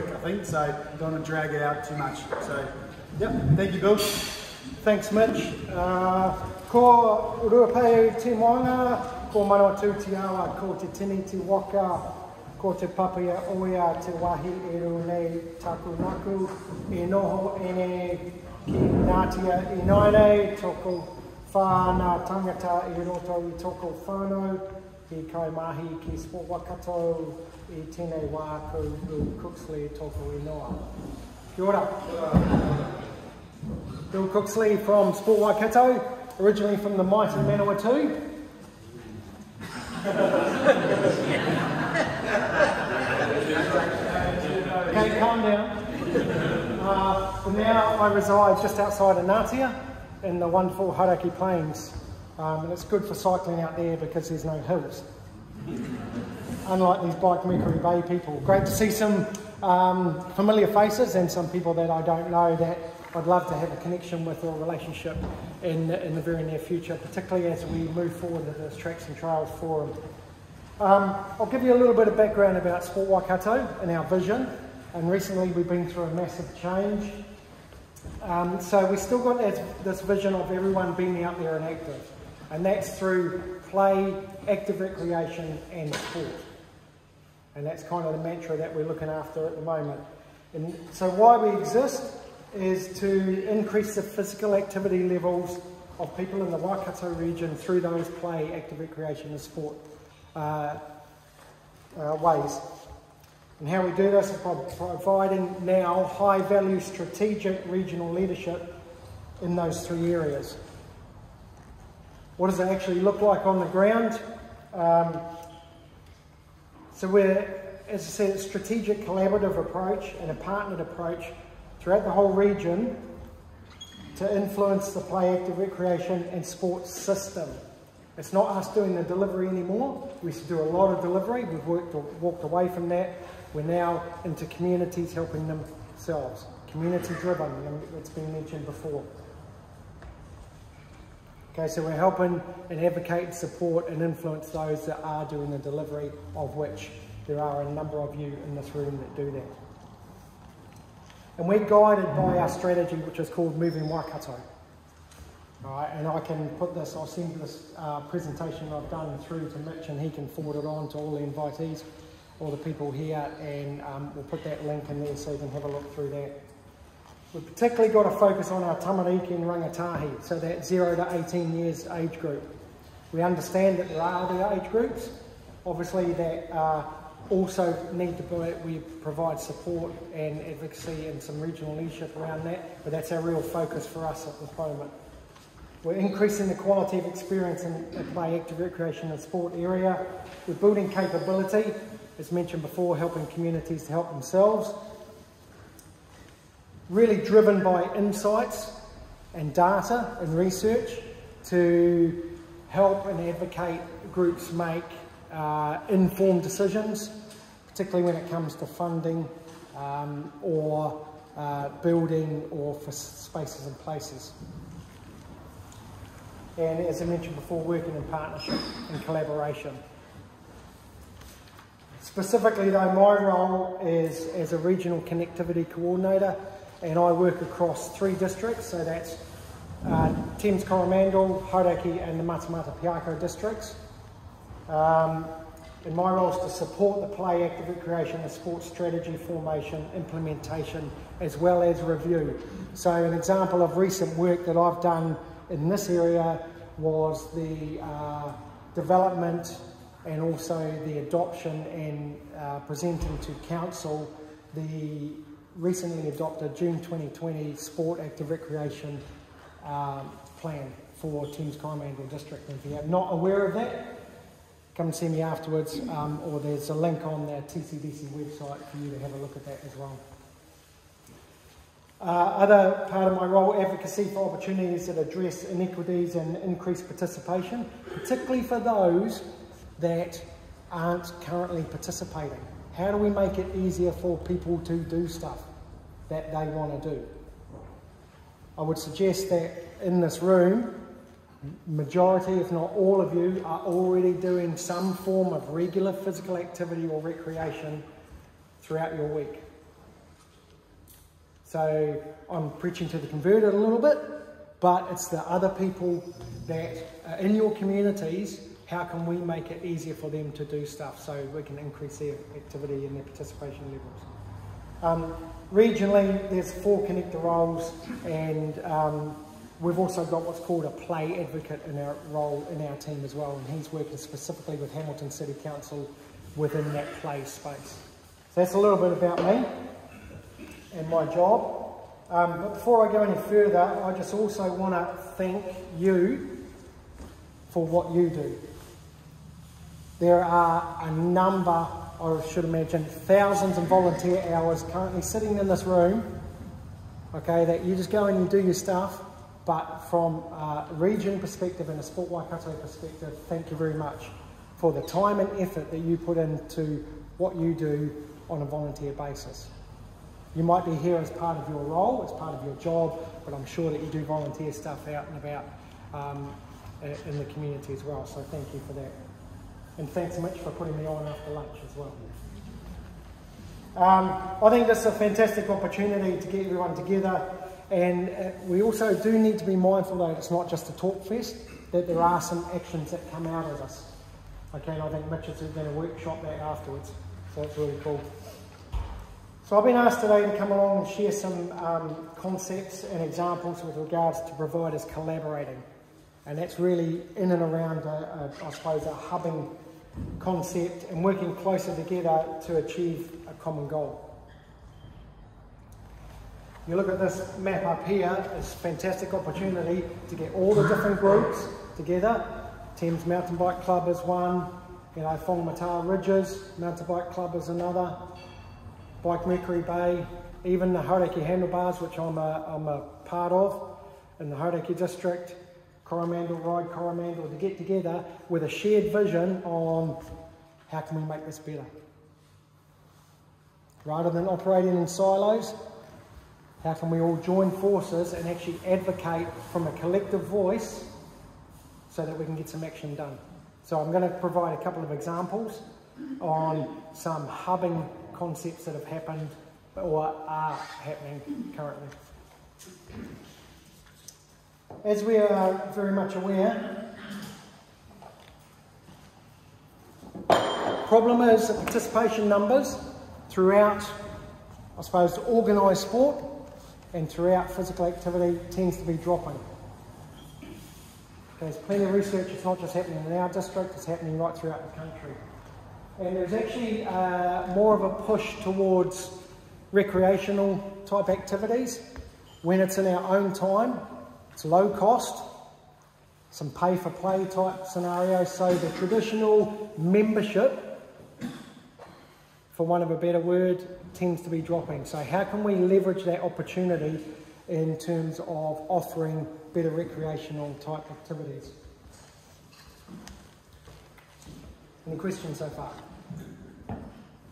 I think, so don't want to drag it out too much. So, yep, thank you, Bill. Thanks, Mitch. Uh, ko Ruapeu te moanga, ko Manawatu te awa, ko te tini te waka, ko te papia oia te wahi e ru nei taku naku, e noho ene ki Ngātia i naine, toko whāna tangata i roto i toko whānau, ki kai mahi ki sport wakato i tēnei wā ko Cooksley toko i noa. Kia ora. Bill Cooksley from Sport Waikato, originally from the mighty Manawatu. okay, calm down. Uh, now I reside just outside of in the wonderful Hauraki Plains. Um, and it's good for cycling out there because there's no hills. Unlike these Bike Mercury Bay people. Great to see some um, familiar faces and some people that I don't know that I'd love to have a connection with or relationship in, in the very near future, particularly as we move forward with this Tracks and Trails Forum. Um, I'll give you a little bit of background about Sport Waikato and our vision. And recently we've been through a massive change. Um, so we've still got this, this vision of everyone being out there and active. And that's through play, active recreation and sport. And that's kind of the mantra that we're looking after at the moment. And so why we exist is to increase the physical activity levels of people in the Waikato region through those play, active recreation and sport uh, uh, ways. And how we do this is by providing now high value strategic regional leadership in those three areas. What does it actually look like on the ground? Um, so we're, as I said, a strategic collaborative approach and a partnered approach throughout the whole region to influence the play, active recreation and sports system. It's not us doing the delivery anymore. We used to do a lot of delivery. We've worked, walked away from that. We're now into communities helping themselves. Community driven, it's been mentioned before. Okay, so we're helping and advocate support and influence those that are doing the delivery, of which there are a number of you in this room that do that. And we're guided by our strategy, which is called Moving Waikato. All right, and I can put this, I'll send this uh, presentation I've done through to Mitch and he can forward it on to all the invitees, all the people here, and um, we'll put that link in there so you can have a look through that. We've particularly got to focus on our tamariki and rangatahi, so that 0 to 18 years age group. We understand that there are other age groups, obviously that uh, also need to be, we provide support and advocacy and some regional leadership around that, but that's our real focus for us at this moment. We're increasing the quality of experience in the play, active recreation and sport area. We're building capability, as mentioned before, helping communities to help themselves. Really driven by insights and data and research to help and advocate groups make uh, informed decisions, particularly when it comes to funding um, or uh, building or for spaces and places. And as I mentioned before, working in partnership and collaboration. Specifically though, my role is as a regional connectivity coordinator and I work across three districts, so that's uh, Thames Coromandel, Hauraki and the Matamata Piako districts. Um, and my role is to support the play, active recreation and sports strategy formation, implementation, as well as review. So an example of recent work that I've done in this area was the uh, development and also the adoption and uh, presenting to council the recently adopted June 2020 Sport Active Recreation um, plan for Thames Coromandel District. If you're not aware of that, come and see me afterwards, um, or there's a link on the TCDC website for you to have a look at that as well. Uh, other part of my role, advocacy for opportunities that address inequities and increase participation, particularly for those that aren't currently participating. How do we make it easier for people to do stuff that they want to do? I would suggest that in this room, majority, if not all of you, are already doing some form of regular physical activity or recreation throughout your week. So I'm preaching to the converted a little bit, but it's the other people that are in your communities. How can we make it easier for them to do stuff so we can increase their activity and their participation levels? Um, regionally, there's four connector roles, and um, we've also got what's called a play advocate in our role in our team as well, and he's working specifically with Hamilton City Council within that play space. So that's a little bit about me and my job. Um, but before I go any further, I just also want to thank you for what you do. There are a number, I should imagine, thousands of volunteer hours currently sitting in this room, okay, that you just go in and do your stuff, but from a region perspective and a Sport Waikato perspective, thank you very much for the time and effort that you put into what you do on a volunteer basis. You might be here as part of your role, as part of your job, but I'm sure that you do volunteer stuff out and about um, in the community as well. So thank you for that. And thanks Mitch for putting me on after lunch as well. Um, I think this is a fantastic opportunity to get everyone together and uh, we also do need to be mindful that it's not just a talk fest, that there are some actions that come out of this. Okay, and I think Mitch is going to workshop that afterwards, so it's really cool. So I've been asked today to come along and share some um, concepts and examples with regards to providers collaborating. And that's really in and around, a, a, I suppose, a hubbing concept and working closer together to achieve a common goal. You look at this map up here, it's a fantastic opportunity to get all the different groups together. Thames Mountain Bike Club is one, you know, Whangamata Ridges Mountain Bike Club is another, Bike Mercury Bay, even the Hauraki Handlebars, which I'm a, I'm a part of, in the Hauraki District, Coromandel Ride Coromandel, to get together with a shared vision on how can we make this better. Rather than operating in silos, how can we all join forces and actually advocate from a collective voice so that we can get some action done? So I'm going to provide a couple of examples on some hubbing concepts that have happened or are happening currently. As we are very much aware, problem is the participation numbers throughout, I suppose, organised sport and throughout physical activity tends to be dropping. There's plenty of research, it's not just happening in our district, it's happening right throughout the country. And there's actually uh, more of a push towards recreational type activities when it's in our own time, it's low cost, some pay for play type scenario. So the traditional membership, for want of a better word, tends to be dropping. So how can we leverage that opportunity in terms of offering better recreational type activities? Any questions so far?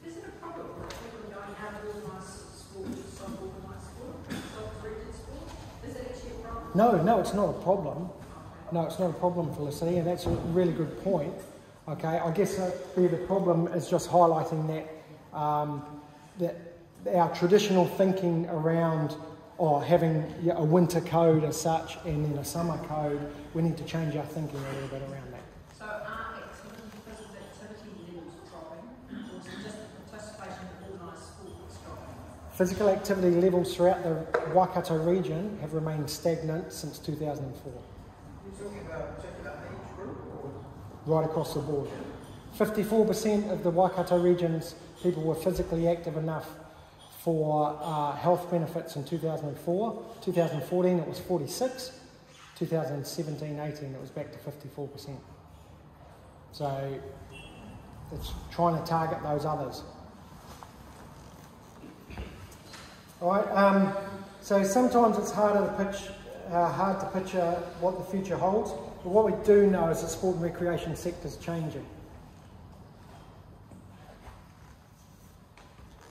Is it a problem for people don't have organised sport, stop organised sport, stop rigid sport? Is it actually a problem? No, no, it's not a problem. No, it's not a problem, Felicity, and that's a really good point. Okay, I guess the problem is just highlighting that um, that our traditional thinking around or oh, having a winter code as such and then a summer code, we need to change our thinking a little bit around that. So are activity, physical activity levels dropping, or is it just the participation in organised sport that's dropping? Physical activity levels throughout the Waikato region have remained stagnant since 2004. You're talking about age group or? Right across the board. 54% of the Waikato region's people were physically active enough for uh, health benefits in 2004. 2014 it was 46. 2017 18 it was back to 54%. So it's trying to target those others. Right. Um, so sometimes it's harder to pitch, uh, hard to picture what the future holds. But what we do know is the sport and recreation sector is changing.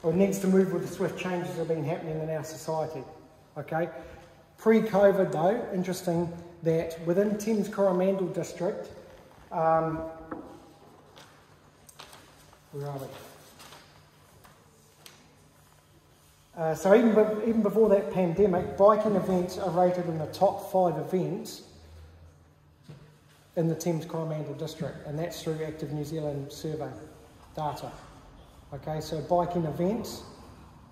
or needs to move with the swift changes that have been happening in our society. Okay? Pre-COVID though, interesting that within Thames Coromandel district, um, where are we? Uh, so even, even before that pandemic, biking events are rated in the top five events in the Thames Coromandel district, and that's through Active New Zealand survey data. Okay, so biking events,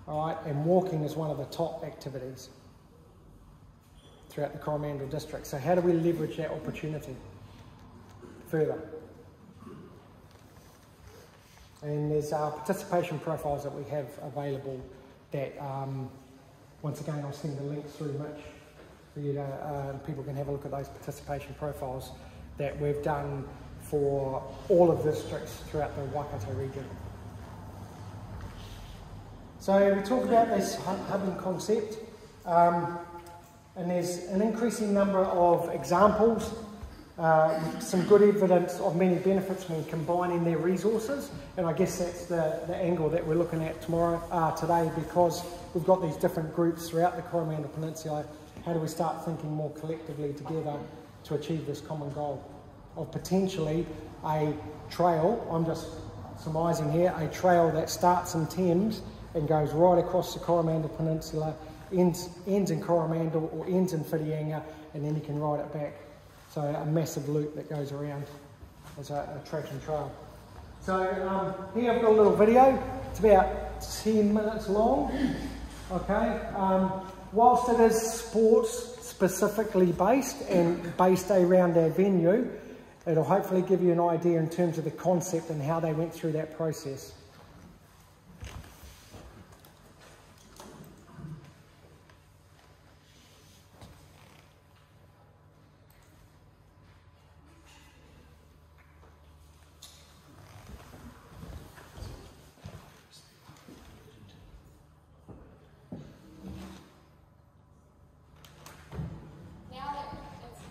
all right, and walking is one of the top activities throughout the Coromandel district. So how do we leverage that opportunity further? And there's our participation profiles that we have available that, um, once again, I'll send the links through Mitch for you to, uh, people can have a look at those participation profiles that we've done for all of the districts throughout the Waikato region. So we talk about this hub- hubbing concept, um, and there's an increasing number of examples, uh, with some good evidence of many benefits when combining their resources, and I guess that's the, the angle that we're looking at tomorrow, uh, today, because we've got these different groups throughout the Coromandel Peninsula. How do we start thinking more collectively together to achieve this common goal of potentially a trail? I'm just surmising here, a trail that starts in Thames and goes right across the Coromandel Peninsula, ends, ends in Coromandel or ends in Whitianga, and then you can ride it back. So a massive loop that goes around as a, a track and trail. So um, here I've got a little video. It's about 10 minutes long. Okay. Um, whilst it is sports specifically based and based around our venue, it'll hopefully give you an idea in terms of the concept and how they went through that process. Now that it's,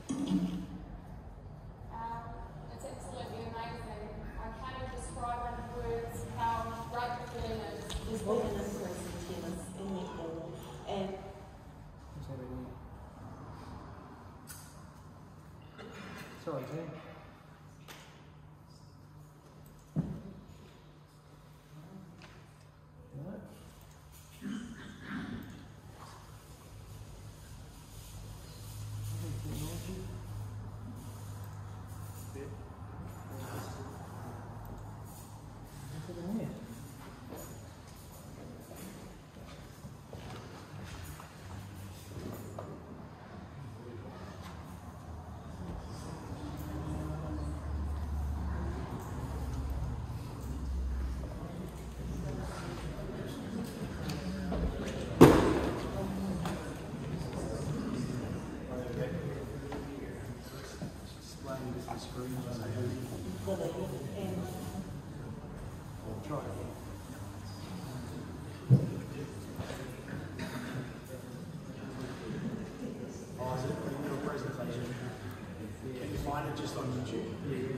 um, it's absolutely amazing, I can't even describe in words how great the feeling is. There's been an increase in tennis in netball and Sorry, Tim. Oh, is it presentation? Can you find it just on YouTube?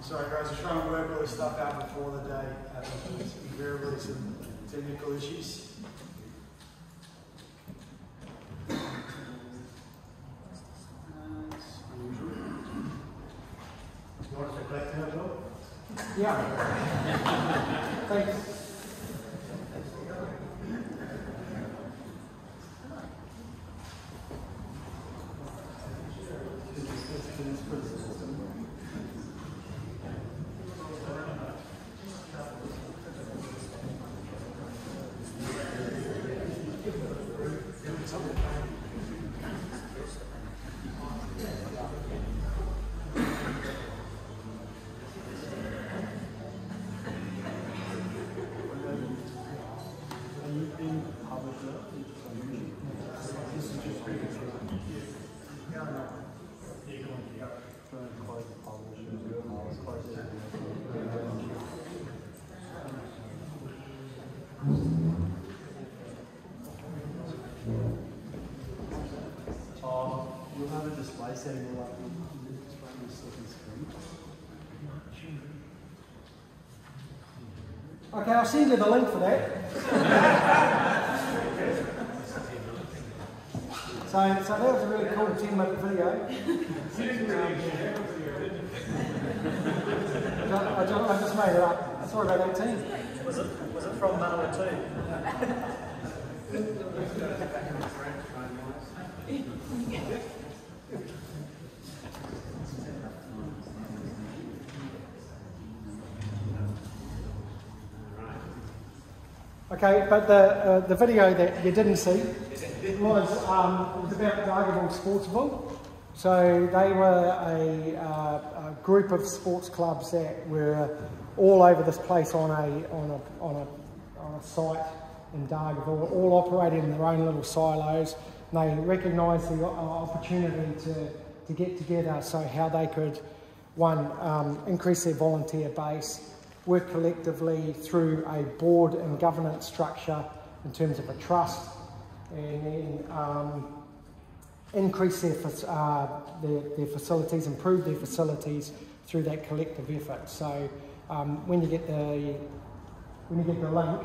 Sorry guys, I'm trying to work all this stuff out before the day. Invariably some technical issues. Uh, it's unusual. You want us to collect them as well? Yeah. Thanks. Um, you'll have a display setting all up on the second screen. Okay, I'll send you the link for that. So, so that was a really cool 10 minute video. I just, I just made it up. Sorry about that, team. Was it, was it from Manawatu? Okay, but the, uh, the video that you didn't see was, um, was about Dargaville Sportsville. So they were a, uh, a group of sports clubs that were all over this place on a, on a, on a, on a site in Dargaville, all operating in their own little silos. And they recognised the uh, opportunity to, to get together so how they could, one, um, increase their volunteer base, work collectively through a board and governance structure in terms of a trust, and then um, increase their, uh, their, their facilities, improve their facilities through that collective effort. So um, when you get the when you get the link,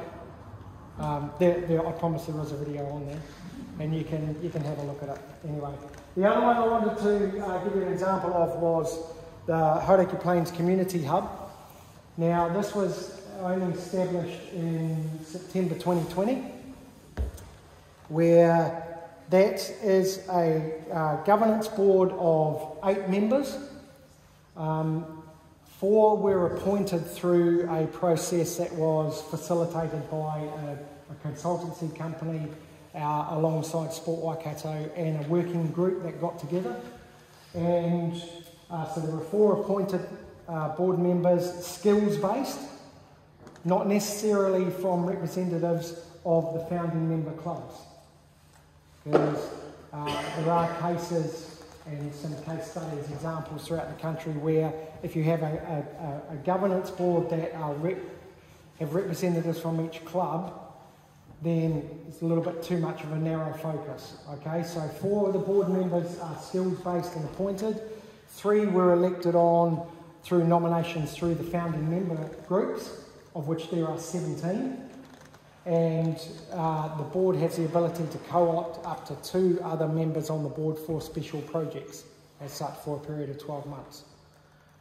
um, there, there, I promise there is a video on there, and you can you can have a look at it anyway. The other one I wanted to uh, give you an example of was the Hauraki Plains Community Hub. Now this was only established in September 2020, where that is a uh, governance board of eight members. Um, four were appointed through a process that was facilitated by a, a consultancy company uh, alongside Sport Waikato and a working group that got together. And uh, so there were four appointed uh, board members, skills based, not necessarily from representatives of the founding member clubs. Because uh, there are cases and some case studies, examples throughout the country where if you have a, a, a governance board that rep, have representatives from each club, then it's a little bit too much of a narrow focus. Okay, so four of the board members are skills based and appointed, three were elected on through nominations through the founding member groups, of which there are 17 and uh, the board has the ability to co-opt up to two other members on the board for special projects as such for a period of 12 months.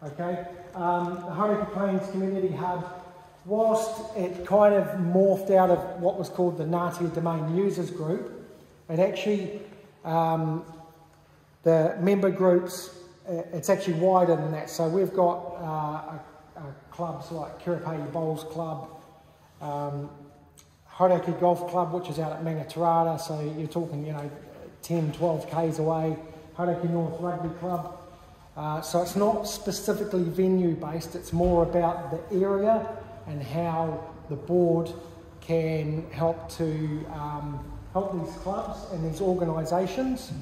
Okay, um, the Hauraki Plains Community Hub, whilst it kind of morphed out of what was called the Ngatea Domain Users Group, it actually, um, the member groups, it's actually wider than that. So we've got uh, a, a clubs like Kerepehi Bowls Club, um, Hauraki Golf Club, which is out at Mangatarata, so you're talking, you know, 10, 12 k's away. Hauraki North Rugby Club. Uh, so it's not specifically venue based, it's more about the area and how the board can help to um, help these clubs and these organisations.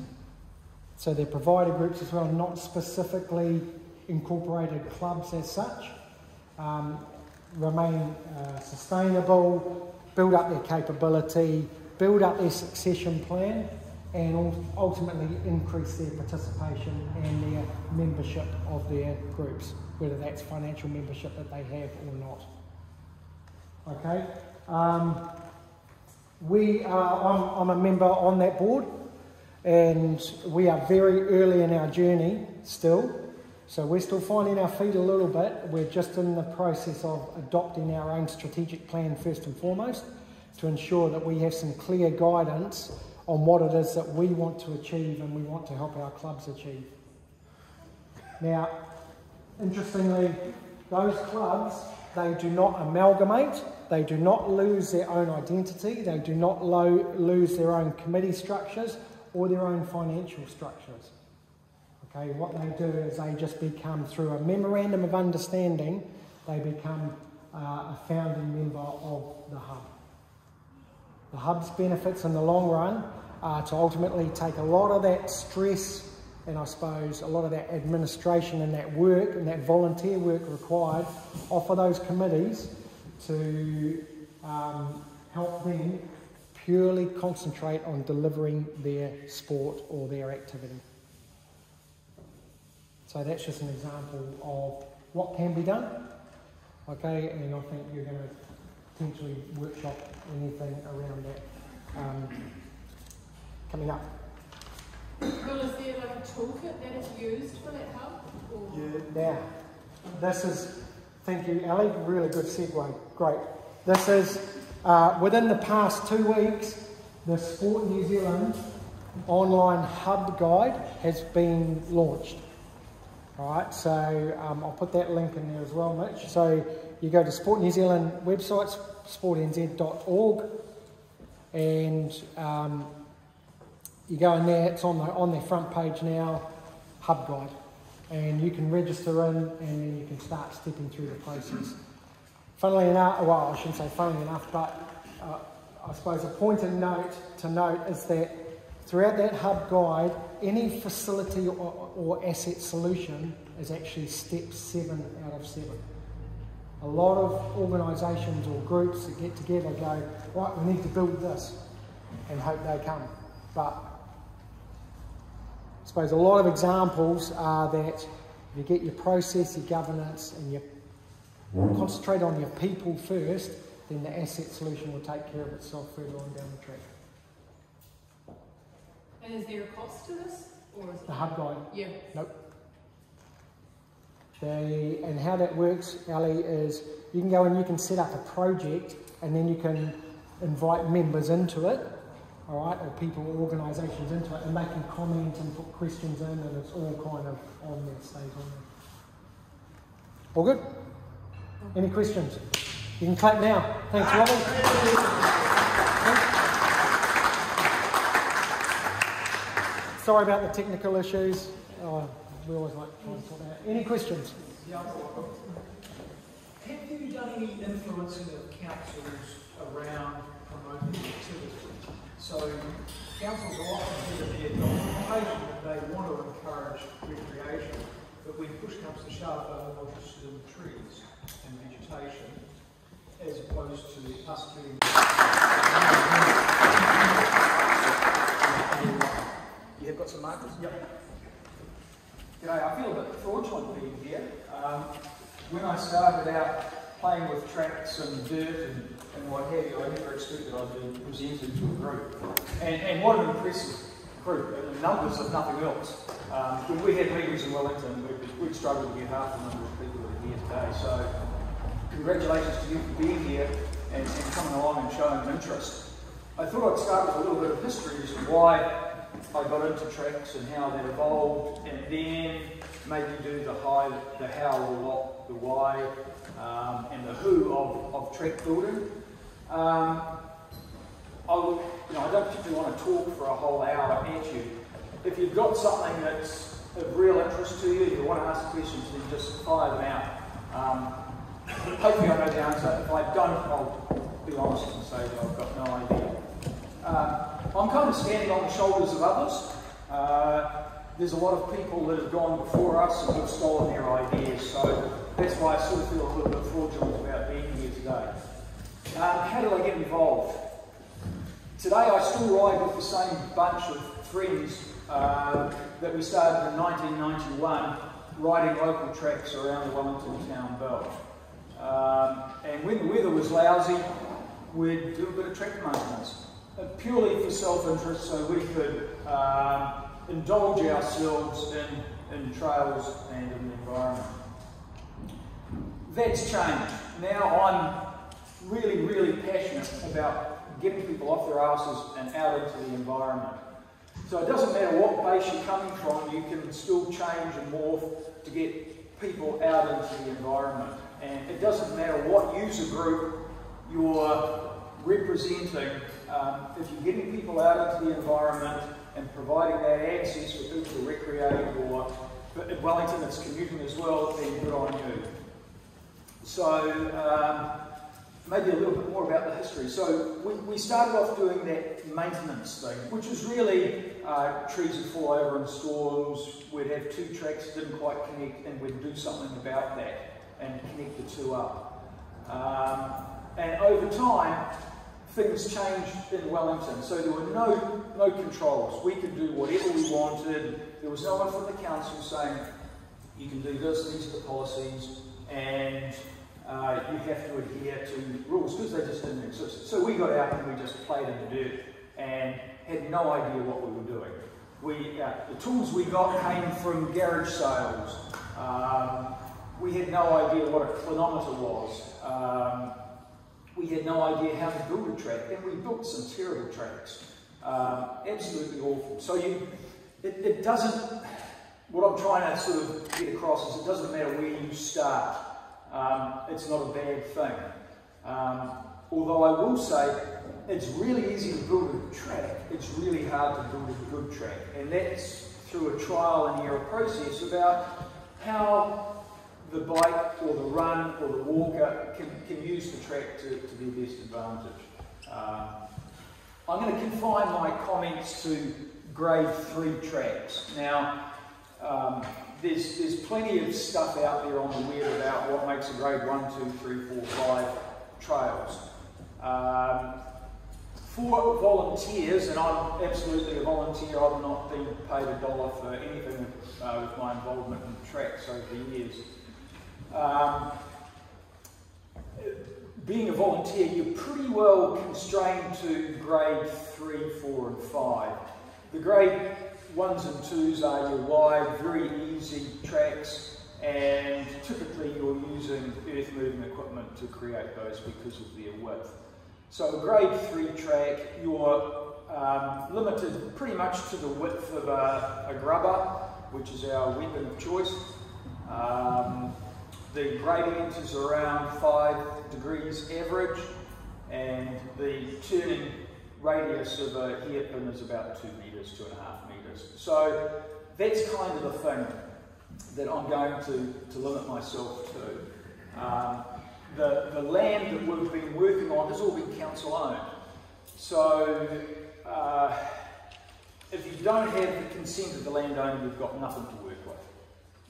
So they're provider groups as well, not specifically incorporated clubs as such. Um, remain uh, sustainable, build up their capability, build up their succession plan, and ultimately increase their participation and their membership of their groups, whether that's financial membership that they have or not. Okay, um, we are, I'm, I'm a member on that board, and we are very early in our journey still. So we're still finding our feet a little bit. We're just in the process of adopting our own strategic plan first and foremost to ensure that we have some clear guidance on what it is that we want to achieve and we want to help our clubs achieve. Now, interestingly, those clubs, they do not amalgamate, they do not lose their own identity, they do not lo- lose their own committee structures or their own financial structures. Okay, what they do is they just become, through a memorandum of understanding, they become uh, a founding member of the hub. The hub's benefits in the long run are to ultimately take a lot of that stress and I suppose a lot of that administration and that work and that volunteer work required off of those committees to um, help them purely concentrate on delivering their sport or their activity. So that's just an example of what can be done. Okay, and I think you're going to potentially workshop anything around that um, coming up. Well, is there like a toolkit that is used for that hub? Or? Now, this is, thank you, Ali, really good segue, great. This is, uh, within the past two weeks, the Sport New Zealand online hub guide has been launched. All right, so um, I'll put that link in there as well, Mitch. So you go to Sport New Zealand website, sportnz.org, and um, you go in there, it's on, the, on their front page now, hub guide. And you can register in and then you can start stepping through the process. Funnily enough, well, I shouldn't say funnily enough, but uh, I suppose a point of note to note is that throughout that hub guide, any facility or, or asset solution is actually step seven out of seven. A lot of organisations or groups that get together go, right, we need to build this and hope they come. But I suppose a lot of examples are that you get your process, your governance, and you concentrate on your people first, then the asset solution will take care of itself further on down the track. And is there a cost to this? Or is The hub guide. Yeah. Nope. They, and how that works, Ali, is you can go and you can set up a project and then you can invite members into it, all right, or people or organisations into it, and they can comment and put questions in, and it's all kind of on there, stays on there. All good? Any questions? You can clap now. Thanks, Robert. Sorry about the technical issues. Oh, we always like to try and. Any questions? Have you done any influencing of councils around promoting activity? So councils are often given their that they want to encourage recreation, but when push comes to shove, they're more interested in trees and vegetation, as opposed to us being. You have got some markers? Yep. G'day, I feel a bit fraudulent being here. Um, when I started out playing with tracks and dirt and, and what have you, I never expected I'd be presented to a group. And, and what an impressive group, and numbers of nothing else. Um, when we had meetings in Wellington, we'd, we'd struggle to get half the number of people that are here today. So congratulations to you for being here and, and coming along and showing interest. I thought I'd start with a little bit of history as to why I got into tracks and how that evolved, and then maybe do the high, the how, the what, the why, um, and the who of, of track building. Um, I, would, you know, I don't particularly want to talk for a whole hour at you. If you've got something that's of real interest to you, you want to ask questions, then just fire them out. Um, hopefully I know the answer. If I don't, I'll be honest and say that I've got no idea. Uh, I'm kind of standing on the shoulders of others. Uh, there's a lot of people that have gone before us and have stolen their ideas, so that's why I sort of feel a little bit fraudulent about being here today. Um, how did I get involved? Today I still ride with the same bunch of friends uh, that we started in 1991, riding local tracks around the Wellington town belt. Um, and when the weather was lousy, we'd do a bit of track maintenance uh, purely for self-interest so we could um, indulge ourselves in, in trails and in the environment. That's changed. Now I'm really, really passionate about getting people off their asses and out into the environment. So it doesn't matter what base you're coming from, you can still change and morph to get people out into the environment. And it doesn't matter what user group you're representing, um, if you're getting people out into the environment and providing that access for people to recreate or at Wellington it's commuting as well, then good on you. So um, maybe a little bit more about the history. So we, we started off doing that maintenance thing, which was really uh, trees would fall over in storms, we'd have two tracks that didn't quite connect and we'd do something about that and connect the two up. Um, and over time, things changed in Wellington. So there were no, no controls. We could do whatever we wanted. There was no one from the council saying, you can do this, these are the policies, and uh, you have to adhere to rules, because they just didn't exist. So we got out and we just played in the dirt and had no idea what we were doing. We, uh, the tools we got came from garage sales. Um, we had no idea what a clinometer was. Um, we had no idea how to build a track, and we built some terrible tracks. Um, absolutely awful. So you, it, it doesn't, what I'm trying to sort of get across is it doesn't matter where you start. Um, it's not a bad thing. Um, although I will say, it's really easy to build a track. It's really hard to build a good track. And that's through a trial and error process about how the bike or the run or the walker can, can use the track to, to their best advantage. Um, I'm going to confine my comments to grade three tracks. Now, um, there's, there's plenty of stuff out there on the web about what makes a grade one, two, three, four, five trails. Um, for volunteers, and I'm absolutely a volunteer, I've not been paid a dollar for anything uh, with my involvement in tracks over the years. Um, being a volunteer, you're pretty well constrained to grade three, four, and five. The grade ones and twos are your wide, very easy tracks, and typically you're using earth moving equipment to create those because of their width. So a grade three track, you're um, limited pretty much to the width of a, a grubber, which is our weapon of choice. Um, the gradient is around 5 degrees average and the turning radius of a hairpin is about 2 metres, 2.5 metres. So that's kind of the thing that I'm going to, to limit myself to. Um, the, the land that we've been working on has all been council owned. So uh, if you don't have the consent of the landowner, you've got nothing to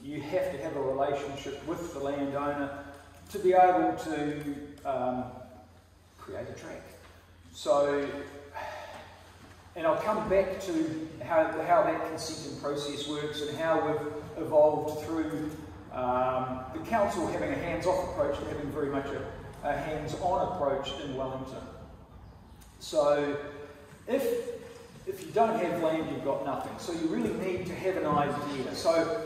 you have to have a relationship with the landowner to be able to um, create a track. So, and I'll come back to how, how that consenting process works and how we've evolved through um, the council having a hands-off approach and having very much a, a hands-on approach in Wellington. So, if if you don't have land, you've got nothing. So you really need to have an idea. So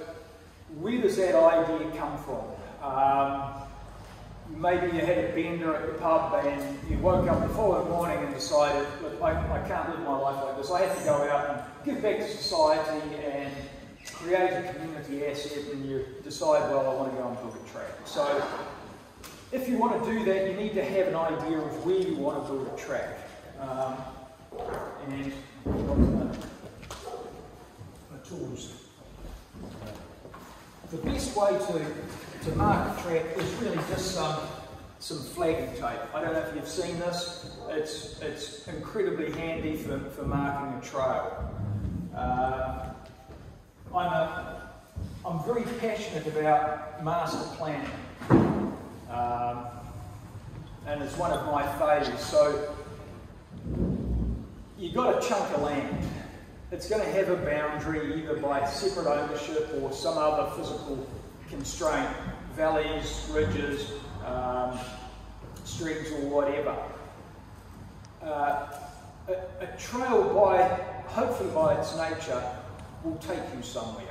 where does that idea come from? Um, maybe you had a bender at the pub and you woke up the following morning and decided, look, I, I can't live my life like this. I have to go out and give back to society and create a community asset and you decide, well, I want to go and build a track. So if you want to do that, you need to have an idea of where you want to build a track. Um, and tools the best way to, to mark a track is really just some, some flagging tape. I don't know if you've seen this. It's, it's incredibly handy for, for marking a trail. Uh, I'm, a, I'm very passionate about master planning. Um, and it's one of my failures. So you've got a chunk of land it's going to have a boundary either by separate ownership or some other physical constraint, valleys, ridges, um, streams or whatever. Uh, a, a, trail by, hopefully by its nature, will take you somewhere.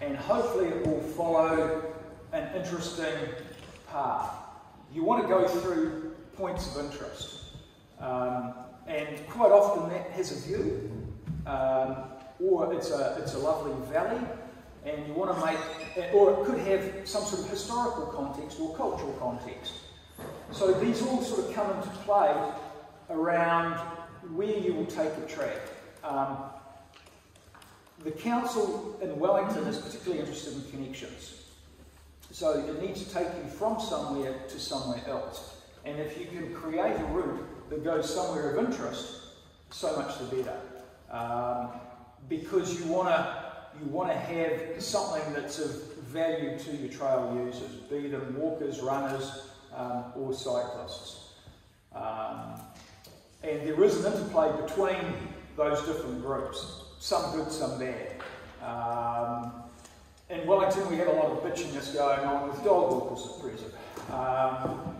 And hopefully it will follow an interesting path. You want to go through points of interest. Um, and quite often that has a view um, or it's a, it's a lovely valley, and you want to make, or it could have some sort of historical context or cultural context. So these all sort of come into play around where you will take a track. Um, the council in Wellington is particularly interested in connections. So it needs to take you from somewhere to somewhere else. And if you can create a route that goes somewhere of interest, so much the better um, because you want to you want to have something that's of value to your trail users, be them walkers, runners, um, or cyclists. Um, and there is an interplay between those different groups, some good, some bad. Um, in Wellington, we have a lot of bitchiness going on with dog walkers at present. Um,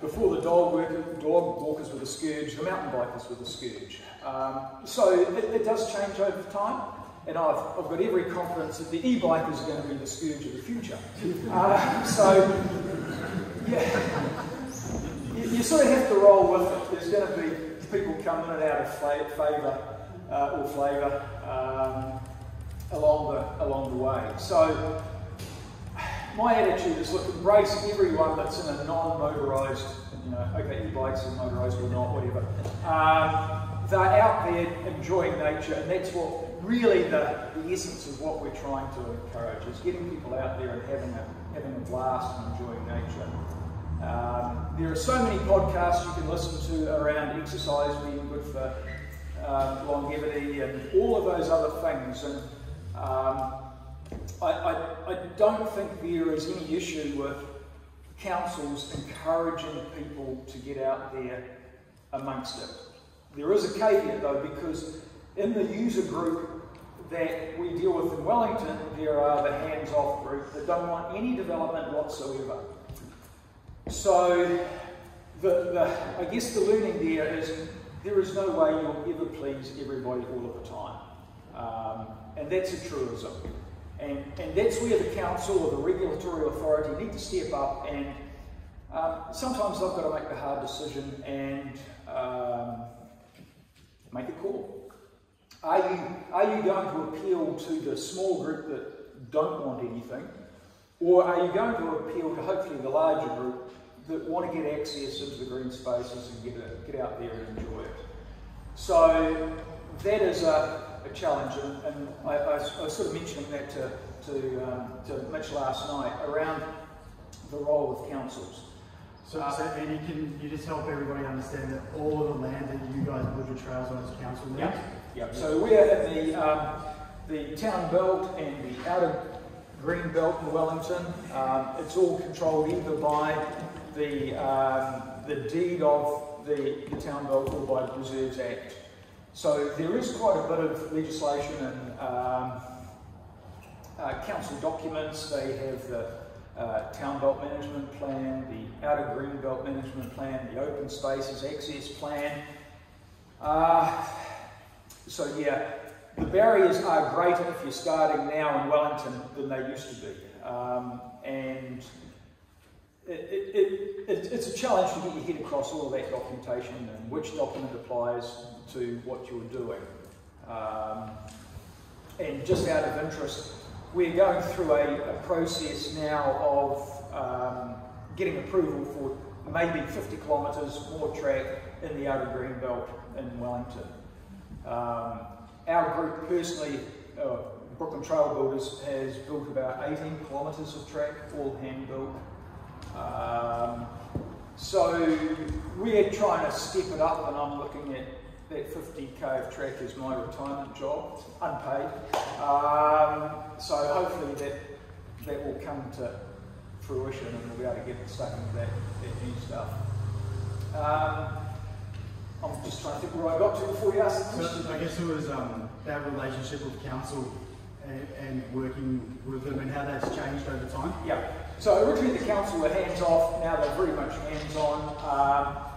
before the dog, dog walkers were the scourge, the mountain bikers were the scourge. Um, so it, it, does change over time, and I've, I've got every confidence that the e-bike is going to be the scourge of the future. Uh, so, yeah, you, you, sort of have to roll with it. There's going to be people coming in and out of favour uh, or flavour um, along the along the way. So, my attitude is look, embrace everyone that's in a non-motorised, you know, okay, e-bikes are motorised or not, whatever. Um, they're out there enjoying nature, and that's what really the, the essence of what we're trying to encourage is getting people out there and having a, having a blast and enjoying nature. Um, there are so many podcasts you can listen to around exercise being good for uh, longevity and all of those other things. And um, I, I, I don't think there is any issue with councils encouraging people to get out there amongst it. There is a caveat though, because in the user group that we deal with in Wellington, there are the hands-off group that don't want any development whatsoever. So, the, the, I guess the learning there is there is no way you'll ever please everybody all of the time. Um, and that's a truism. And, and that's where the council or the regulatory authority need to step up and um, sometimes they've got to make the hard decision and um, make a call. Are you, are you going to appeal to the small group that don't want anything? Or are you going to appeal to hopefully the larger group that want to get access into the green spaces and get, a, get out there and enjoy it? So that is a, a challenge, and, and I, I, I, was sort of mentioning that to, to, um, to Mitch last night around the role of councils. So, uh, so Andy, can you just help everybody understand that all of the land that you guys build your trails on is council land? Yep. yep. So we're in the, um, the town belt and the outer green belt in Wellington. Um, it's all controlled either by the, um, the deed of the, the town belt or by the Reserves Act. So there is quite a bit of legislation and um, uh, council documents. They have the uh, town belt management plan, the outer green belt management plan, the open spaces access plan. Uh, so yeah, the barriers are greater if you're starting now in Wellington than they used to be. Um, and it, it, it, it's a challenge to get your head across all of that documentation and which document applies to what you're doing. Um, and just out of interest, we're going through a, a process now of um, getting approval for maybe 50 kilometres more track in the outer green belt in Wellington. Um, our group personally, uh, Brooklyn Trail Builders, has built about 18 kilometres of track, all hand built. Um, so we're trying to step it up, and I'm looking at that 50k of track is my retirement job, unpaid. Um, so hopefully that that will come to fruition, and we'll be able to get stuck into that, that new stuff. Um, I'm just trying to think where I got to before you asked the question. So I guess it was um, that relationship with council and, and, working with them and how that's changed over time. Yeah. So originally the council were hands off, now they're very much hands on. Um,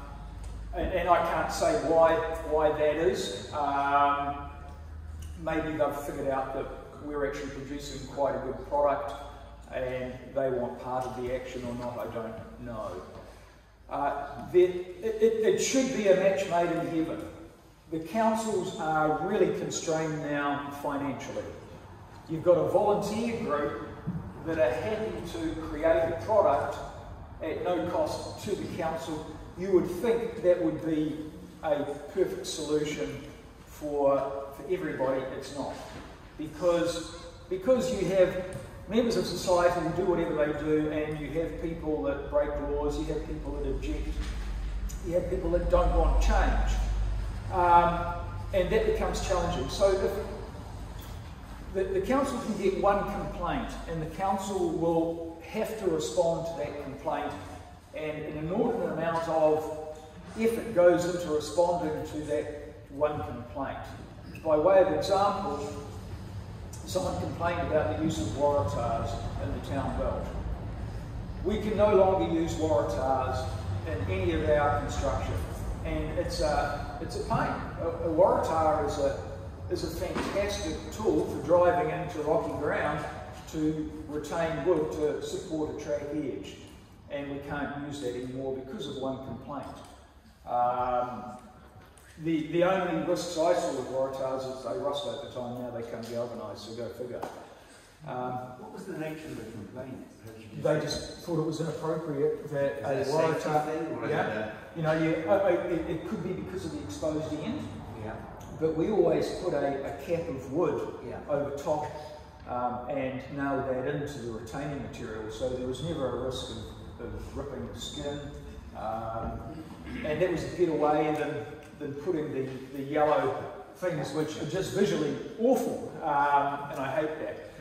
and, and, I can't say why why that is. Um, maybe they've figured out that we're actually producing quite a good product and they want part of the action or not, I don't know. Uh, it, it, it should be a match made in heaven. The councils are really constrained now financially. You've got a volunteer group that are happy to create a product at no cost to the council, you would think that would be a perfect solution for, for everybody. It's not. Because, because you have members of society who do whatever they do, and you have people that break laws, you have people that object, you have people that don't want change. Um, and that becomes challenging. So the, the council can get one complaint and the council will have to respond to that complaint and an inordinate amount of effort goes into responding to that one complaint. By way of example, someone complained about the use of waratahs in the town belt. We can no longer use waratahs in any of our construction and it's a, it's a pain. A, a waratah is a is a fantastic tool for driving into rocky ground to retain wood to support a track edge. And we can't use that anymore because of one complaint. Um, the, the only risks I saw with Waratahs is they rust over time, now they come galvanised, so go figure. Um, What was the nature of the complaint? they just thought it was inappropriate that Is a Waratah, thing or is yeah, you know, you, uh, uh, it, it could be because of the exposed end, yeah, but we always put a, a cap of wood yeah. over top um, and nailed that into the retaining material, so there was never a risk of, of ripping the skin. Um, and that was a better way than, than putting the, the yellow things, which are just visually awful, um, and I hate that.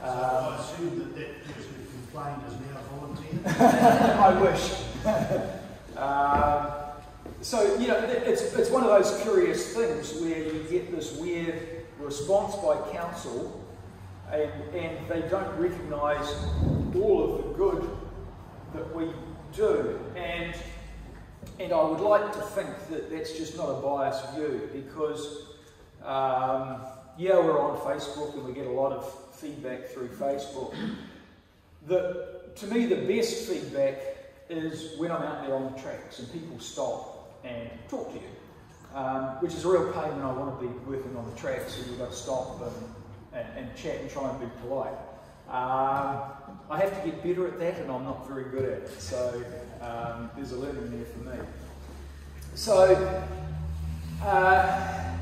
So Um, I assume that that person who complained is now volunteer? I wish. um, so, you know, it's, it's one of those curious things where you get this weird response by council and, and they don't recognise all of the good that we do. And, and I would like to think that that's just not a biased view because, um, yeah, we're on Facebook and we get a lot of feedback through Facebook. The, to me, the best feedback is when I'm out there on the tracks and people stop and talk to you, um, which is a real pain when I want to be working on the tracks and you've got to stop and, and, and chat and try and be polite. Um, I have to get better at that and I'm not very good at it, so um, there's a learning there for me. So, uh,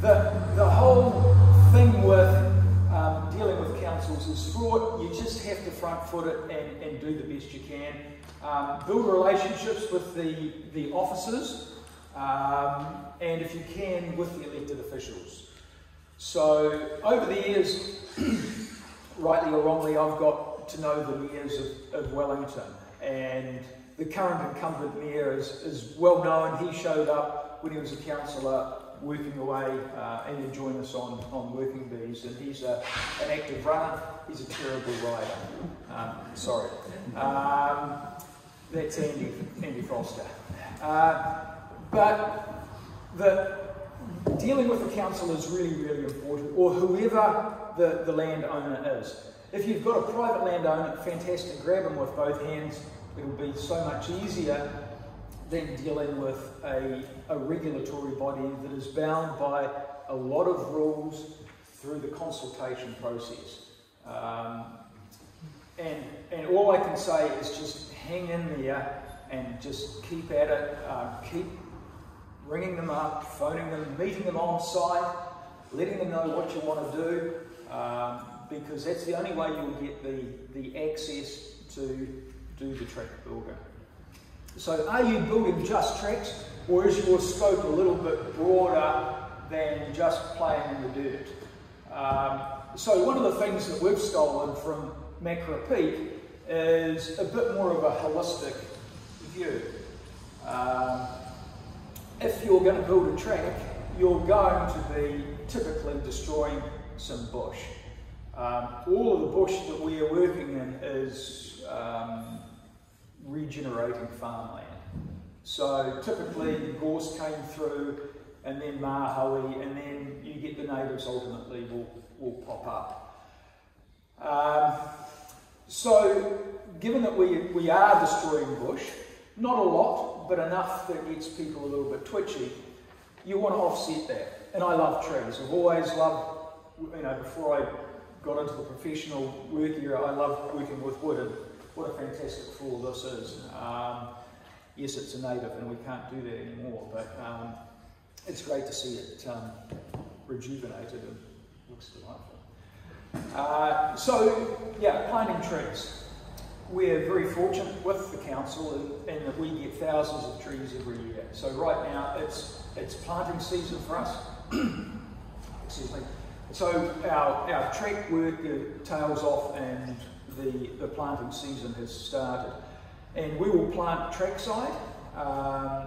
the, the whole thing with um, dealing with councils is fraught. You just have to front foot it and, and do the best you can. Um, build relationships with the, the officers um, and, if you can, with the elected officials. So, over the years, rightly or wrongly, I've got to know the mayors of, of Wellington. And the current incumbent mayor is, is well known. He showed up when he was a councillor working away uh, and he'd join us on, on working bees. And he's a, an active runner. He's a terrible rider. Um, sorry. Um, that's Andy, Andy Foster. Uh, but the, dealing with the council is really, really important, or whoever the, the landowner is. If you've got a private landowner, fantastic, grab them with both hands. It'll be so much easier than dealing with a, a regulatory body that is bound by a lot of rules through the consultation process. Um, and, and all I can say is just hang in there and just keep at it, uh, keep ringing them up, phoning them, meeting them on site, letting them know what you want to do, um, because that's the only way you'll get the, the access to do the track builder. So are you building just tracks, or is your scope a little bit broader than just playing in the dirt? Um, so one of the things that we've stolen from Makara Peak is a bit more of a holistic view. Um, if you're going to build a track, you're going to be typically destroying some bush. Um, all of the bush that we are working in is um, regenerating farmland. So typically gorse came through and then mahoe and then you get the natives ultimately will, will pop up. Um, so given that we, we are destroying bush, not a lot, but enough that gets people a little bit twitchy, you want to offset that. And I love trees. I've always loved, you know, before I got into the professional work area, I love working with wood. And what a fantastic fool this is. Um, yes, it's a native and we can't do that anymore, but um, it's great to see it um, rejuvenated and looks delightful. Uh, so, yeah, planting trees. We're very fortunate with the council in, in, that we get thousands of trees every year. So right now it's it's planting season for us. Excuse me. So our, our track work tails off and the, the planting season has started. And we will plant trackside um,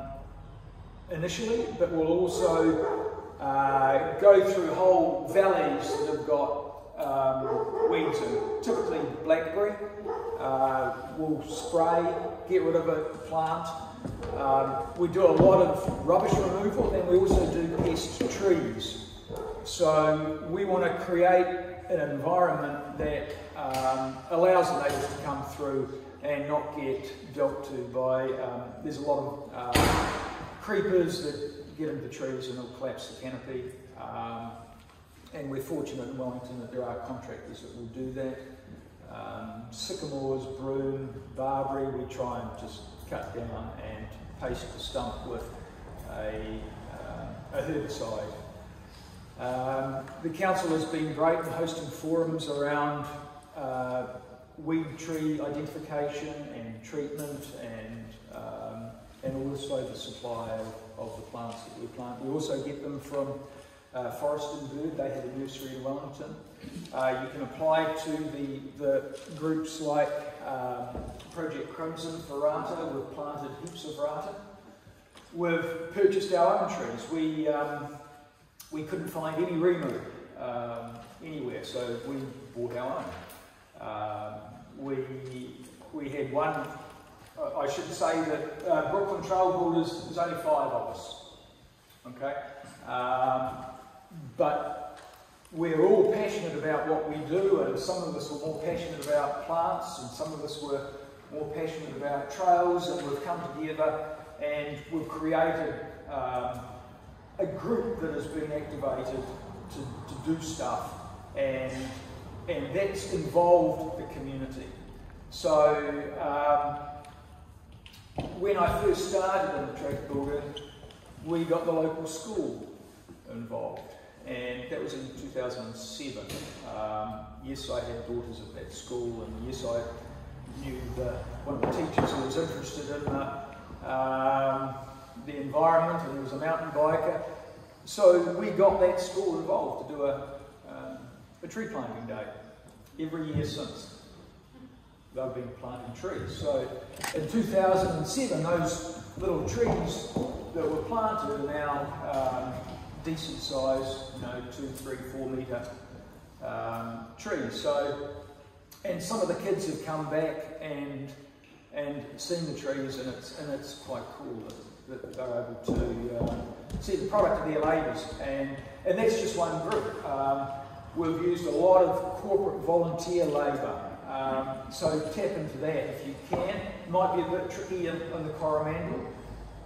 initially, but we'll also uh, go through whole valleys that have got um, weeds in, typically blackberry. Uh, we'll spray, get rid of it, plant. Um, we do a lot of rubbish removal and we also do pest trees. So we want to create an environment that um, allows the neighbours to come through and not get dealt to by, um, there's a lot of uh, creepers that get into trees and will collapse the canopy. Um, and we're fortunate in Wellington that there are contractors that will do that. Um, sycamores, broom, barberry, we try and just cut down and paste the stump with a, uh, a herbicide. Um, the council has been great in hosting forums around uh, weed tree identification and treatment and, um, and also the supply of, of, the plants that we plant. We also get them from uh, Forest and Bird, they have a nursery in Wellington. Uh, you can apply to the, the groups like um, Project Crimson for rata, we've planted heaps of rata. We've purchased our own trees. We, um, we couldn't find any Rimu um, anywhere, so we bought our own. Um, we, we had one, I should say that uh, Brooklyn Trail Builders, there's only five of us, okay? Um, but we're all passionate about what we do, and some of us were more passionate about plants, and some of us were more passionate about trails, and we've come together and we've created um, a group that has been activated to, to do stuff, and, and that's involved the community. So um, when I first started in the track building, we got the local school involved and that was in 2007. Um, yes, I had daughters at that school, and yes, I knew the, one of the teachers who was interested in the, um, the environment, and he was a mountain biker. So we got that school involved to do a, um, a tree planting day every year since. They've been planting trees. So in 2007, those little trees that were planted are now um, decent size, you know, two, three, four metre um, trees. So, and some of the kids have come back and and seen the trees, and it's and it's quite cool that, they're able to uh, see the product of their labours, and and that's just one group. Um, we've used a lot of corporate volunteer labour. Um, so tap into that if you can. It might be a bit tricky in, in the Coromandel,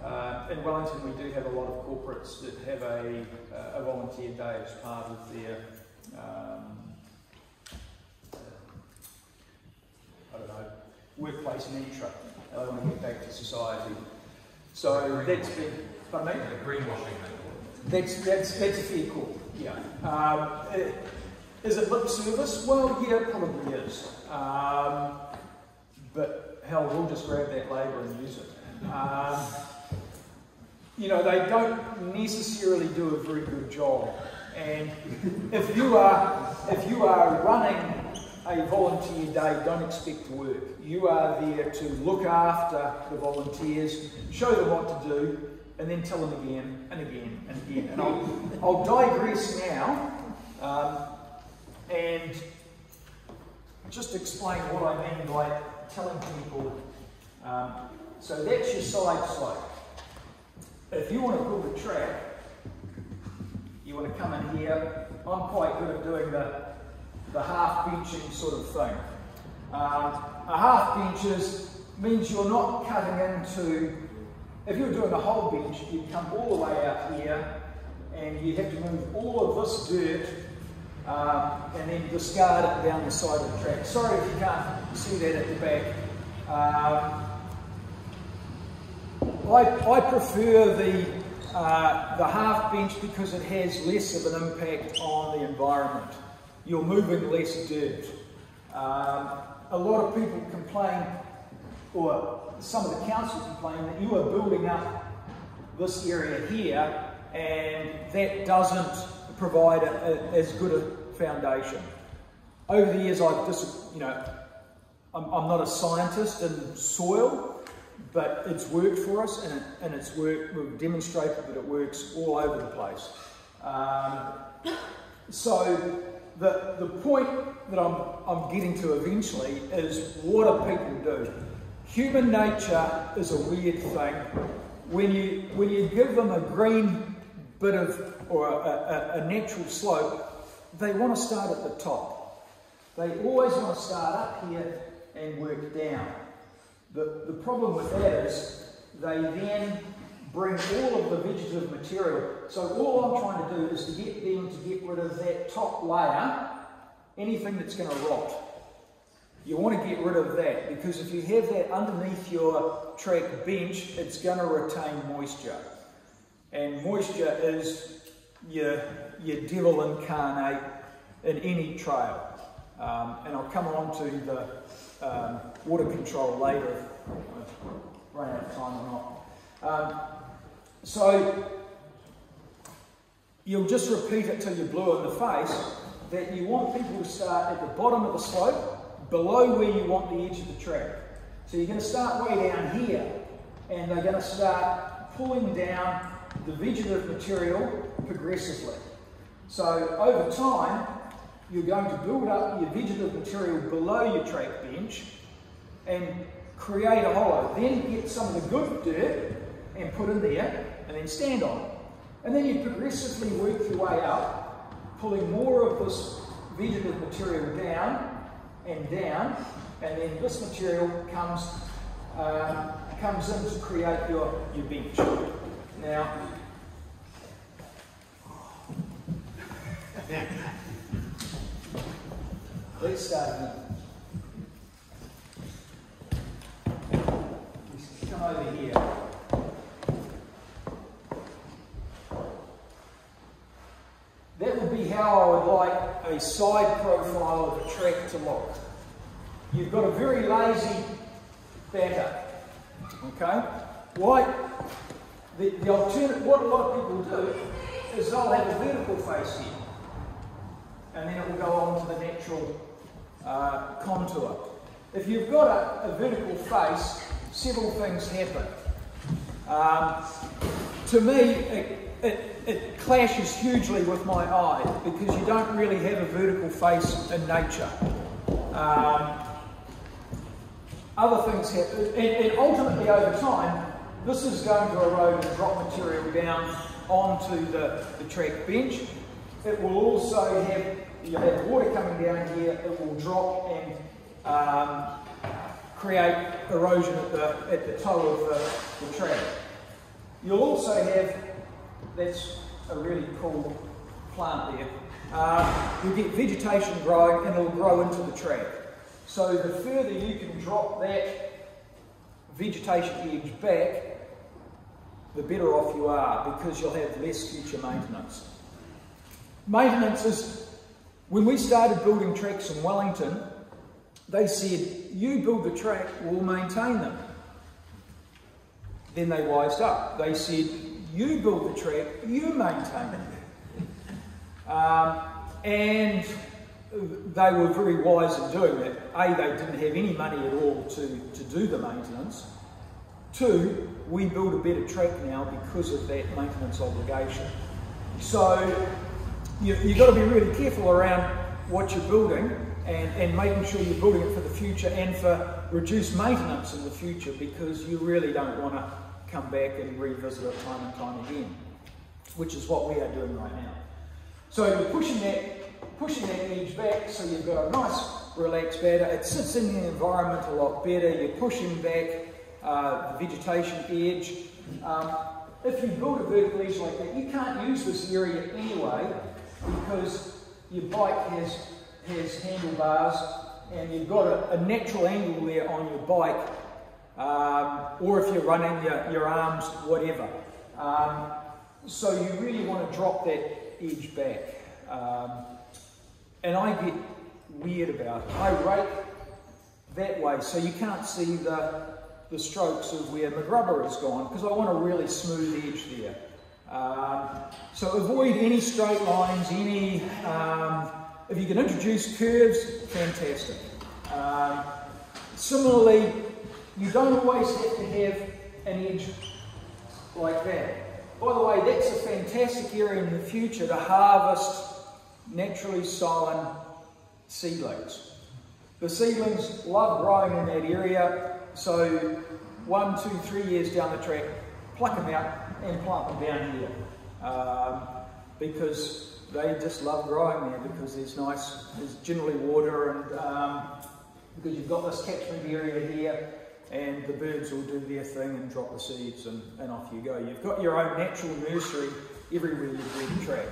uh, in Wellington, we do have a lot of corporates that have a, uh, a volunteer day as part of their, um, I don't know, workplace mantra. They want to get back to society. So that's been, pardon me? The greenwashing That's, that's, that's a fair call, yeah. Um, is it lip service? Well, yeah, it probably is. Um, but hell, we'll just grab that labour and use it. Um, you know, they don't necessarily do a very good job. And if you are, if you are running a volunteer day, don't expect work. You are there to look after the volunteers, show them what to do, and then tell them again and again and again. And I'll, I'll digress now um, and just explain what I mean by telling people. Um, so that's your side slope. If you want to build a track, you want to come in here. I'm quite good at doing the, the half benching sort of thing. Um, a half benches means you're not cutting into, if you're doing a whole bench, you'd come all the way out here and you'd have to move all of this dirt um, and then discard it down the side of the track. Sorry if you can't see that at the back. Um, I, I prefer the, uh, the half bench because it has less of an impact on the environment. You're moving less dirt. Um, a lot of people complain, or some of the council complain, that you are building up this area here and that doesn't provide a, a, as good a foundation. Over the years, I've just, you know, I'm, I'm not a scientist in soil, but it's worked for us and, it, and it's worked, we've demonstrated that it works all over the place. Um, so the, the point that I'm, I'm getting to eventually is what do people do? Human nature is a weird thing. When you, when you give them a green bit of, or a, a, a natural slope, they want to start at the top. They always want to start up here and work down. The, the problem with that is they then bring all of the vegetative material. So all I'm trying to do is to get them to get rid of that top layer, anything that's going to rot. You want to get rid of that because if you have that underneath your track bench, it's going to retain moisture. And moisture is your, your devil incarnate in any trail. Um, and I'll come on to the um, water control later if I run out of time or not. Um, so you'll just repeat it till you're blue in the face that you want people to start at the bottom of the slope, below where you want the edge of the track. So you're going to start way down here, and they're going to start pulling down the vegetative material progressively. So over time, you're going to build up your vegetative material below your track bench and create a hollow. Then get some of the good dirt and put in there and then stand on it. And then you progressively work your way up, pulling more of this vegetative material down and down, and then this material comes um, comes in to create your, your bench. Now, let's start. Come over here. That would be how I would like a side profile of a track to look. You've got a very lazy batter, okay? Why? The, the alternate, what a lot of people do is they'll have a vertical face here, and then it will go on to the natural uh, contour. If you've got a, a, vertical face, several things happen. Um, to me, it, it, it clashes hugely with my eye because you don't really have a vertical face in nature. Um, other things happen, and, and, ultimately over time, this is going to erode and drop material down onto the, the track bench. It will also have, you have water coming down here, it will drop and um, create erosion at the, at the toe of the, the track. You'll also have that's a really cool plant there. Uh, you get vegetation growing and it'll grow into the track. So the further you can drop that vegetation edge back, the better off you are because you'll have less future maintenance. Maintenance is, when we started building tracks in Wellington, they said, you build the track, we'll maintain them. Then they wised up. They said, you build the track, you maintain it. Um, and they were very wise in doing that. A, they didn't have any money at all to, to do the maintenance. Two, we build a better track now because of that maintenance obligation. So you, you've got to be really careful around what you're building and, and making sure you're building it for the future and for reduced maintenance in the future because you really don't want to come back and revisit it time and time again, which is what we are doing right now. So you're pushing that, pushing that edge back so you've got a nice relaxed batter. It sits in the environment a lot better. You're pushing back uh, the vegetation edge. Um, if you build a vertical edge like that, you can't use this area anyway because your bike has, has handlebars and you've got a, a natural angle there on your bike um, or if you're running your, your arms, whatever. Um, so you really want to drop that edge back. Um, and I get weird about it. I rake that way so you can't see the, the strokes of where my rubber has gone because I want a really smooth edge there. Um, so avoid any straight lines, any, um, if you can introduce curves, fantastic. Um, similarly, you don't always have to have an edge like that. By the way, that's a fantastic area in the future to harvest naturally sown seedlings. The seedlings love growing in that area, so one, two, three years down the track, pluck them out and plant them down here. um, because they just love growing there because there's nice, there's generally water and um, because you've got this catchment area here and the birds will do their thing and drop the seeds and, and off you go. You've got your own natural nursery everywhere you breed a track.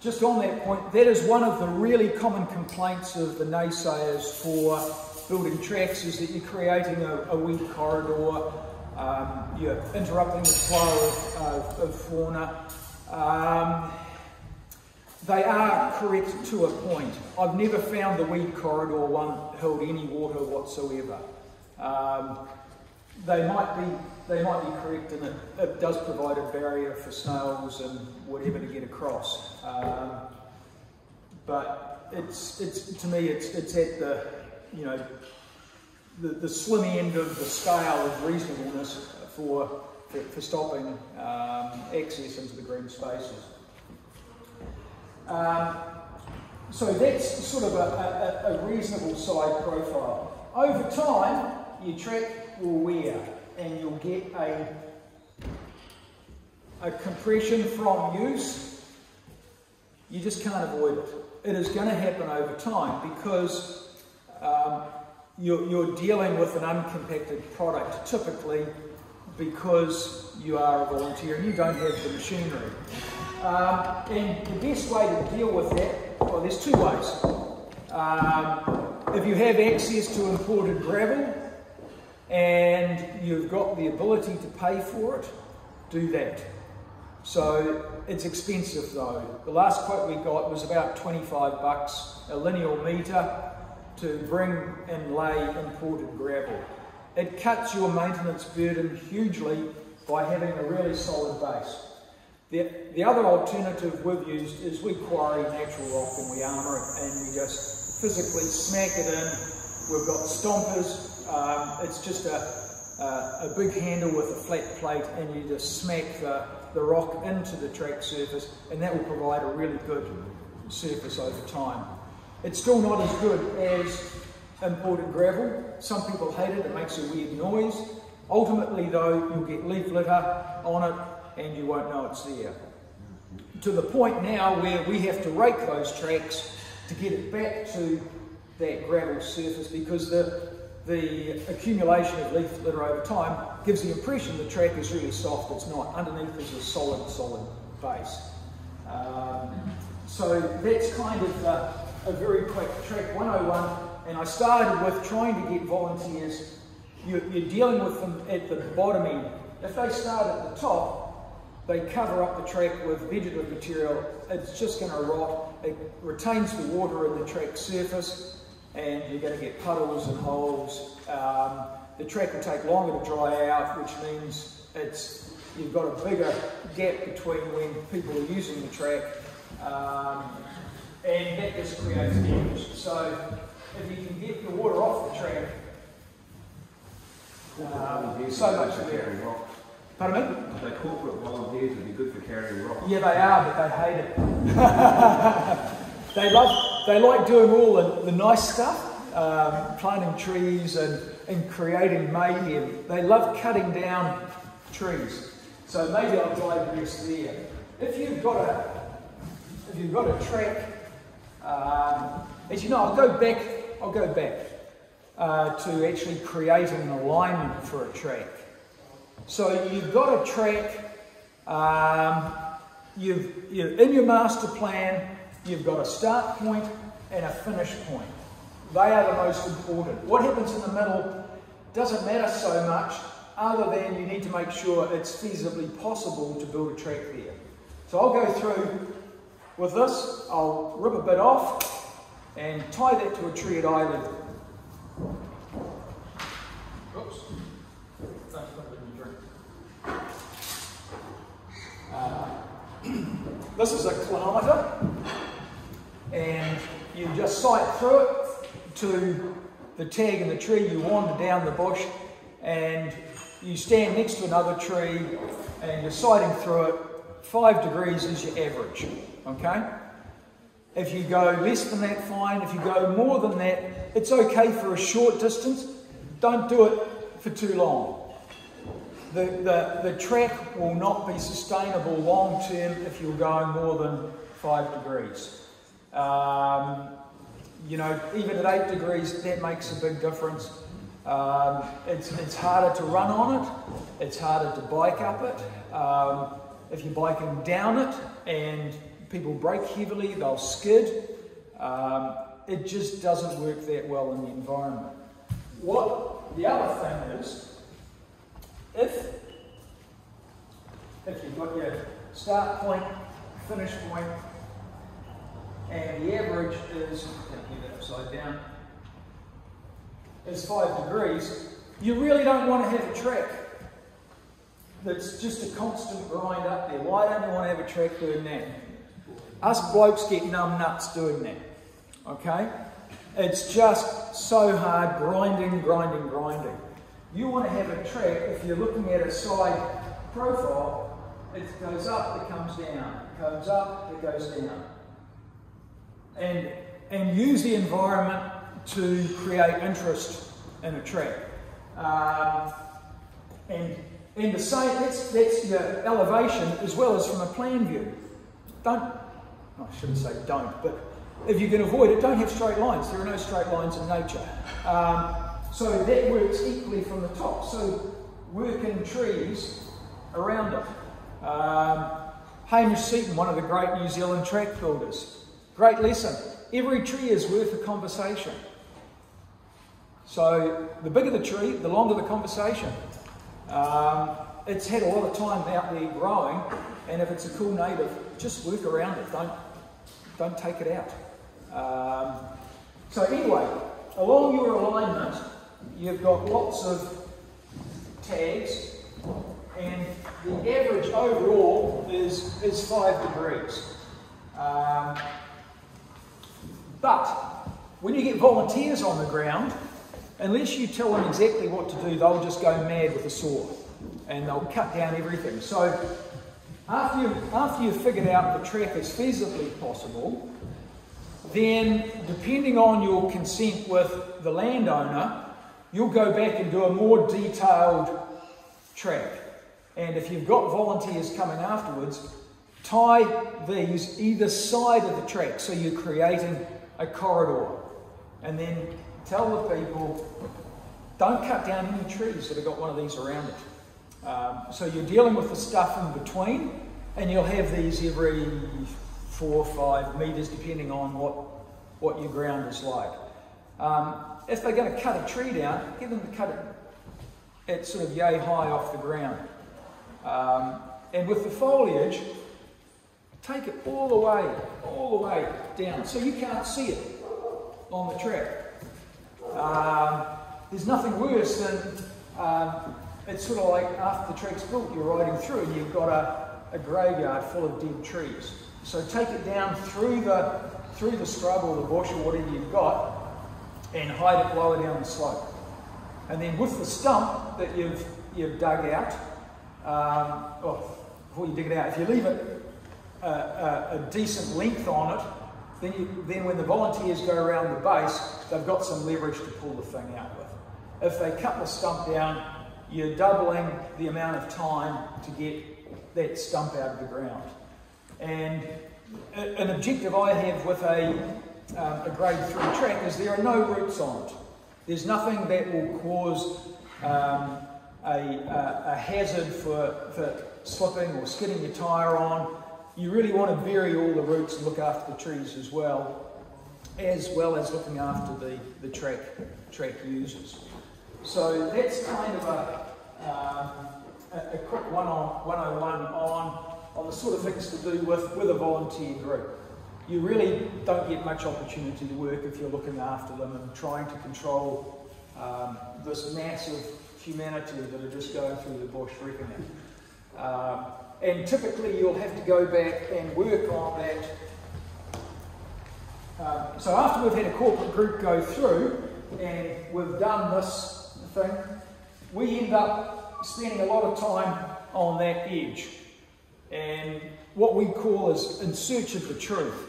Just on that point, that is one of the really common complaints of the naysayers for building tracks is that you're creating a, a weed corridor, um, you're interrupting the flow of, of, of fauna. Um, they are correct to a point. I've never found the weed corridor one held any water whatsoever. Um, they might be they might be correct it. It does provide a barrier for snails and whatever to get across. Um, but it's it's to me it's it's at the you know the, the slim end of the scale of reasonableness for for, for stopping um, access into the green spaces. Um, so that's sort of a, a, a reasonable side profile. Over time, your track will wear and you'll get a, a compression from use. You just can't avoid it. It is going to happen over time because um, you're, you're dealing with an uncompacted product typically because you are a volunteer and you don't have the machinery. Um, and the best way to deal with that, well, there's two ways. Um, if you have access to imported gravel and you've got the ability to pay for it, do that. So it's expensive though. The last quote we got was about 25 bucks a lineal metre to bring and lay imported gravel. It cuts your maintenance burden hugely by having a really solid base. The, the other alternative we've used is we quarry natural rock and we armour it and we just physically smack it in. We've got stompers. Um, it's just a, a, a, big handle with a flat plate and you just smack the, the rock into the track surface and that will provide a really good surface over time. It's still not as good as imported gravel. Some people hate it, it makes a weird noise. Ultimately though, you'll get leaf litter on it and you won't know it's there. To the point now where we have to rake those tracks to get it back to that gravel surface because the, the accumulation of leaf litter over time gives the impression the track is really soft. It's not. Underneath is a solid, solid base. Um, so that's kind of a, very quick track 101 and I started with trying to get volunteers. You're, you're dealing with them at the bottom end. If they start at the top, they cover up the track with vegetative material. It's just going to rot. It retains the water in the track surface, and you're going to get puddles and holes. Um, the track will take longer to dry out, which means it's you've got a bigger gap between when people are using the track, um, and that just creates damage. So if you can get the water off the track, um, so much of it. Pardon me? The corporate volunteers would be good for carrying rock. Yeah, they are, but they hate it. they love, they like doing all the, the nice stuff, um, planting trees and, and creating mayhem. They love cutting down trees. So maybe I'll digress there. If you've got a, if you've got a track, um, as you know, I'll go back I'll go back uh, to actually creating an alignment for a track. So you've got a track, um, you've, you're in your master plan, you've got a start point and a finish point. They are the most important. What happens in the middle doesn't matter so much other than you need to make sure it's feasibly possible to build a track there. So I'll go through with this, I'll rip a bit off, and tie that to a tree at level. Oops. Uh, this is a clinometer, and you just sight through it to the tag in the tree. You wander down the bush, and you stand next to another tree, and you're sighting through it. Five degrees is your average, okay? If you go less than that, fine. If you go more than that, it's okay for a short distance. Don't do it for too long. the, the, the track will not be sustainable long term if you're going more than five degrees. Um, you know, even at eight degrees, that makes a big difference. Um, it's, it's harder to run on it, it's harder to bike up it. Um, if you're biking down it and people brake heavily, they'll skid. Um, it just doesn't work that well in the environment. What the other thing is, if if you've got your start point, finish point, and the average is, get upside down, is five degrees, you really don't want to have a track that's just a constant grind up there. Why don't you want to have a track doing that? Us blokes get numb nuts doing that. Okay? It's just so hard grinding, grinding, grinding. You want to have a track, if you're looking at a side profile, it goes up, it comes down, it comes up, it goes down. And, and use the environment to create interest in a track. Um, and, and the same, that's, that's your elevation as well as from a plan view. Don't, I shouldn't say don't, but if you can avoid it, don't have straight lines. There are no straight lines in nature. Um, so that works equally from the top. So work in trees around it. Um, Hamish Seaton, one of the great New Zealand track builders. Great lesson. Every tree is worth a conversation. So the bigger the tree, the longer the conversation. Um, it's had a lot of time out there growing, and if it's a cool native, just work around it. Don't don't take it out. Um, so anyway, along your alignment, you've got lots of tags, and the average overall is, is five degrees. Um, but when you get volunteers on the ground, unless you tell them exactly what to do, they'll just go mad with a saw and they'll cut down everything. So after you've, after you've figured out the track is feasibly possible, then depending on your consent with the landowner, you'll go back and do a more detailed track. And if you've got volunteers coming afterwards, tie these either side of the track so you're creating a corridor. And then tell the people, don't cut down any trees that have got one of these around it. Um, so you're dealing with the stuff in between, and you'll have these every four or five metres, depending on what, what your ground is like. Um, if they're going to cut a tree down, get them to cut it at sort of yay high off the ground. Um, and with the foliage, take it all the way, all the way down, so you can't see it on the track. Um, there's nothing worse than um, it's sort of like after the track's built, you're riding through and you've got a, a graveyard full of dead trees. So take it down through the through the scrub or the bush or whatever you've got, and hide it lower down the slope. And then with the stump that you've you've dug out, um, oh, before you dig it out, if you leave it a, a, decent length on it, then, you, then when the volunteers go around the base, they've got some leverage to pull the thing out with. If they cut the stump down, you're doubling the amount of time to get that stump out of the ground. And an objective I have with a, um, a grade 3 track is there are no roots on it. There's nothing that will cause um, a, a, a, hazard for, for slipping or skidding your tyre on. You really want to bury all the roots and look after the trees as well, as well as looking after the, the track, track users. So that's kind of a, um, a, a, quick one on 101 on, on the sort of things to do with, with a volunteer group. You really don't get much opportunity to work if you're looking after them and trying to control um, this massive humanity that are just going through the bush wrecking it. Um, and typically you'll have to go back and work on that. Um, so after we've had a corporate group go through and we've done this thing, we end up spending a lot of time on that edge. And what we call is in search of the truth.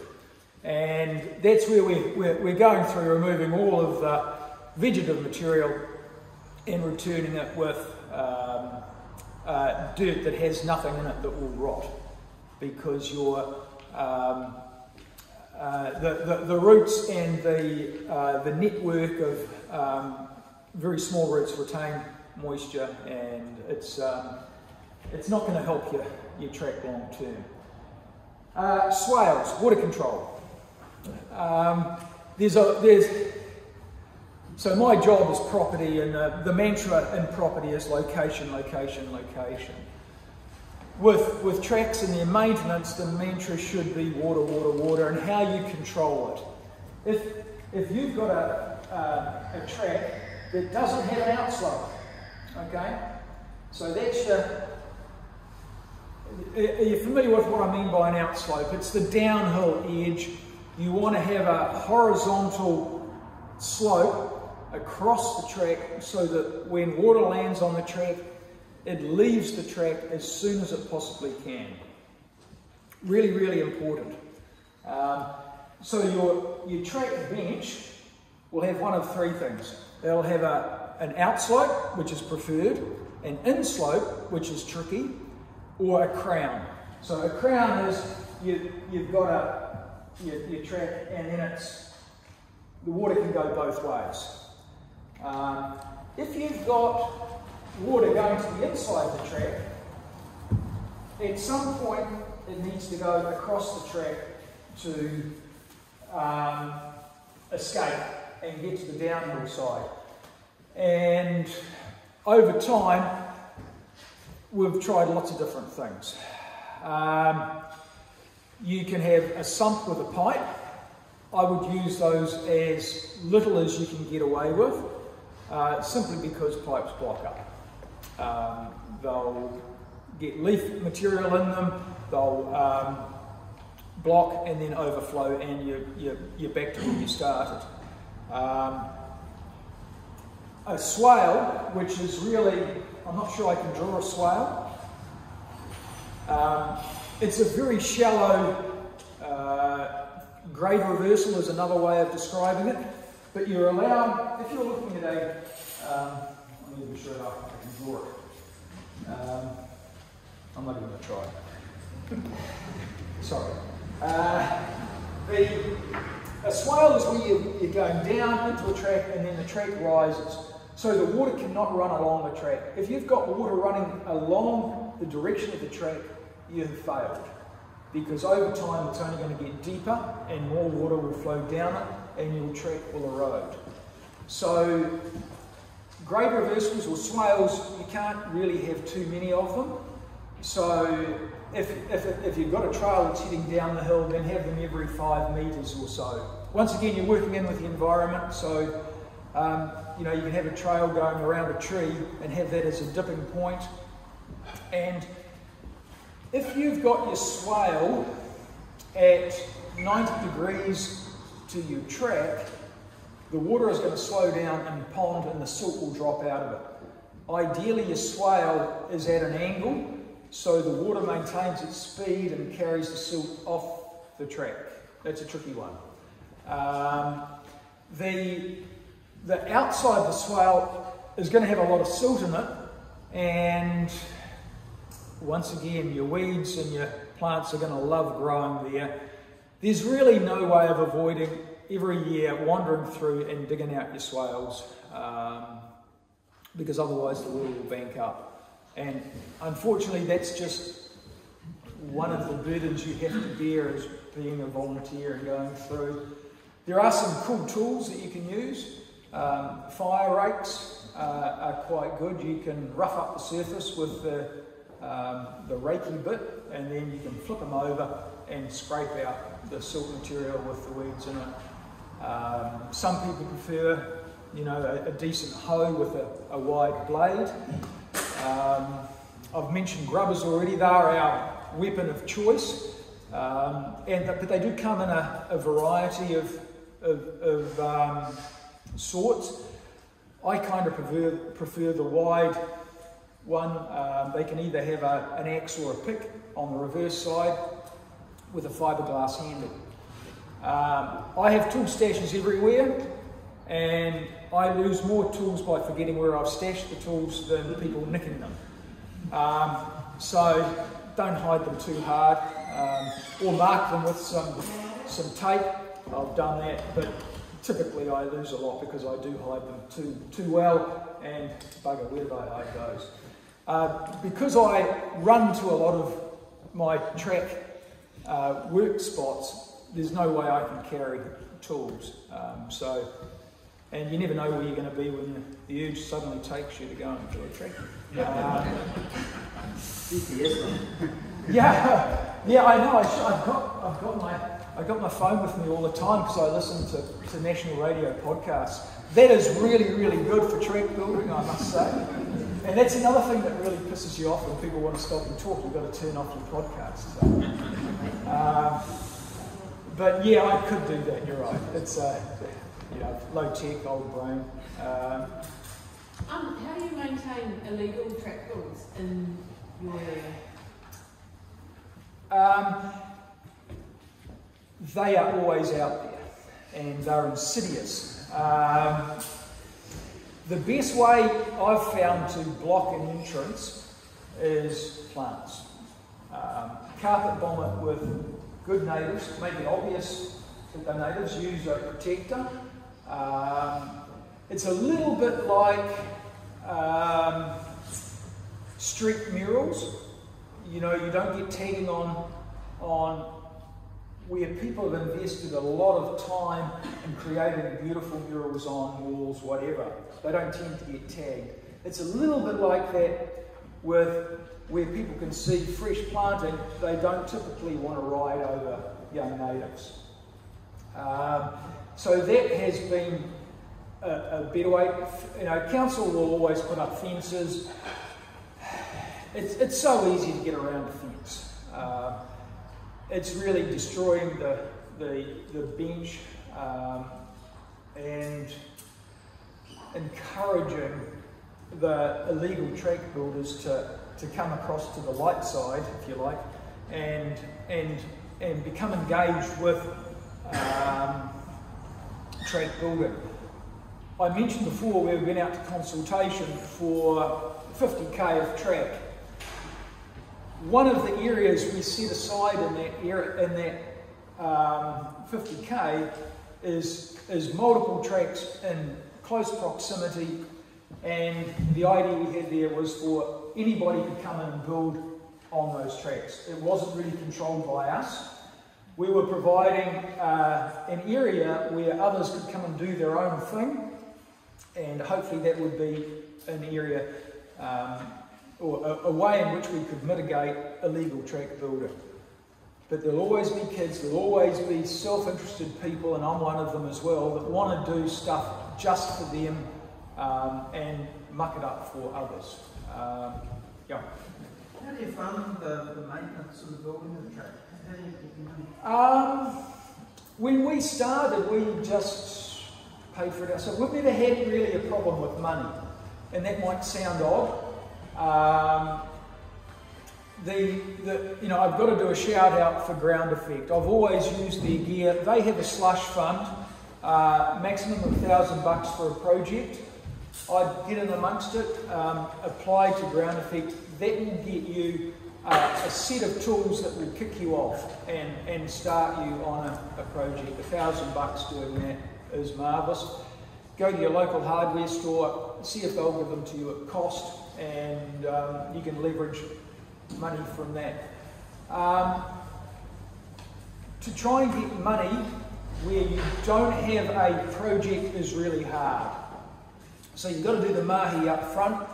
And that's where we're, we're, we're going through removing all of the vegetative material and returning it with um, uh, dirt that has nothing in it that will rot because your um, uh, the, the, the roots and the, uh, the network of um, very small roots retain moisture and it's, um, it's not going to help your, your track long term. Uh, swales, water control. Um, there's a, there's, so my job is property and uh, the mantra in property is location, location, location. With, with tracks and their maintenance, the mantra should be water, water, water and how you control it. If, if you've got a, a, a track that doesn't have an outslope, okay, so that's your, are you familiar with what I mean by an outslope? It's the downhill edge. You want to have a horizontal slope across the track so that when water lands on the track, it leaves the track as soon as it possibly can. Really, really important. Um, so your, your track bench will have one of three things. They'll have a, an outslope, which is preferred, an inslope, which is tricky, or a crown. So a crown is you, you've got a, your, your track and then it's, the water can go both ways. Um, if you've got water going to the inside of the track, at some point it needs to go across the track to um, escape and get to the downhill side. And over time, we've tried lots of different things. Um, you can have a sump with a pipe. I would use those as little as you can get away with, uh, simply because pipes block up. Um, they'll get leaf material in them, they'll um, block and then overflow, and you're, you're, you're back to where you started. Um, a swale, which is really, I'm not sure I can draw a swale. Um, it's a very shallow uh, grade reversal is another way of describing it, but you're allowed, if you're looking at a, um, let me be sure I can draw it. Um, I'm not even going to try. Sorry. Uh, the, a swale is where you, you're going down into a track and then the track rises. So the water cannot run along the track. If you've got water running along the direction of the track, you have failed. Because over time it's only going to get deeper and more water will flow down it and your will erode. So grade reversals or swales, you can't really have too many of them. So if, if, if you've got a trail that's heading down the hill, then have them every five metres or so. Once again, you're working in with the environment, so um, you know you can have a trail going around a tree and have that as a dipping point. And if you've got your swale at 90 degrees to your track, the water is going to slow down in the pond and the silt will drop out of it. Ideally, your swale is at an angle so the water maintains its speed and carries the silt off the track. That's a tricky one. Um, the, the outside of the swale is going to have a lot of silt in it and once again your weeds and your plants are going to love growing there. There's really no way of avoiding every year wandering through and digging out your swales um, because otherwise the water will bank up. And unfortunately, that's just one of the burdens you have to bear as being a volunteer and going through. There are some cool tools that you can use. Um, fire rakes uh, are quite good. You can rough up the surface with the, um, the rakey bit and then you can flip them over and scrape out the silt material with the weeds in it. Um, some people prefer, you know, a, a decent hoe with a, a wide blade. Um, I've mentioned grubbers already, they are our weapon of choice, um, and, but they do come in a, a variety of, of, of um, sorts. I kind of prefer, prefer the wide one. Um, they can either have a, an axe or a pick on the reverse side with a fiberglass handle. Um, I have tool stashes everywhere, and I lose more tools by forgetting where I've stashed the tools than people nicking them. Um, so don't hide them too hard um, or mark them with some, some tape. I've done that, but typically I lose a lot because I do hide them too, too well and bugger, where do I hide those? Uh, because I run to a lot of my track uh, work spots, there's no way I can carry tools. Um, so, and you never know where you're going to be when the urge suddenly takes you to go and do a trek. Uh, yeah, yeah, I know. I have got, I've got my, I've got my phone with me all the time because I listen to, to national radio podcasts. That is really, really good for track building, I must say. And that's another thing that really pisses you off when people want to stop and talk. You've got to turn off your podcast. So. Um, but yeah, I could do that. You're right. It's uh, you know, low tech, old brain. Um, Um, how do you maintain illegal track builds in your area? Um, they are always out there and they're insidious. Um, the best way I've found to block an entrance is plants. Um, carpet bomb it with good natives, make it obvious that the natives use a protector. Um, it's a little bit like um, street murals. You know, you don't get tagging on on where people have invested a lot of time in creating beautiful murals on walls, whatever. They don't tend to get tagged. It's a little bit like that with where people can see fresh planting, they don't typically want to ride over young natives. Um, so that has been a, a, better way. You know, council will always put up fences. It's, it's so easy to get around a fence. Uh, it's really destroying the, the, the bench um, and encouraging the illegal track builders to, to come across to the light side, if you like, and, and, and become engaged with um, track building. I mentioned before we've been out to consultation for 50k of track. One of the areas we set aside in that area, in that um, 50k is, is multiple tracks in close proximity and the idea we had there was for anybody to come in and build on those tracks. It wasn't really controlled by us. We were providing uh, an area where others could come and do their own thing and hopefully that would be an area um, or a, a, way in which we could mitigate illegal track building. But there'll always be kids, there'll always be self-interested people, and I'm one of them as well, that want to do stuff just for them um, and muck it up for others. Um, yeah. How do you fund the, the maintenance of the building of the track? How do you get money? Um, when we started, we just paid for it ourselves. We've never had really a problem with money, and that might sound odd. Um, the, the, you know, I've got to do a shout out for Ground Effect. I've always used their gear. They have a slush fund, uh, maximum of thousand bucks for a project. I'd get in amongst it, um, apply to Ground Effect. That will get you uh, a set of tools that will kick you off and, and start you on a, a project. A thousand bucks doing that is marvellous. Go to your local hardware store, see if they'll give them to you at cost, and um, you can leverage money from that. Um, to try and get money where you don't have a project is really hard. So you've got to do the mahi up front,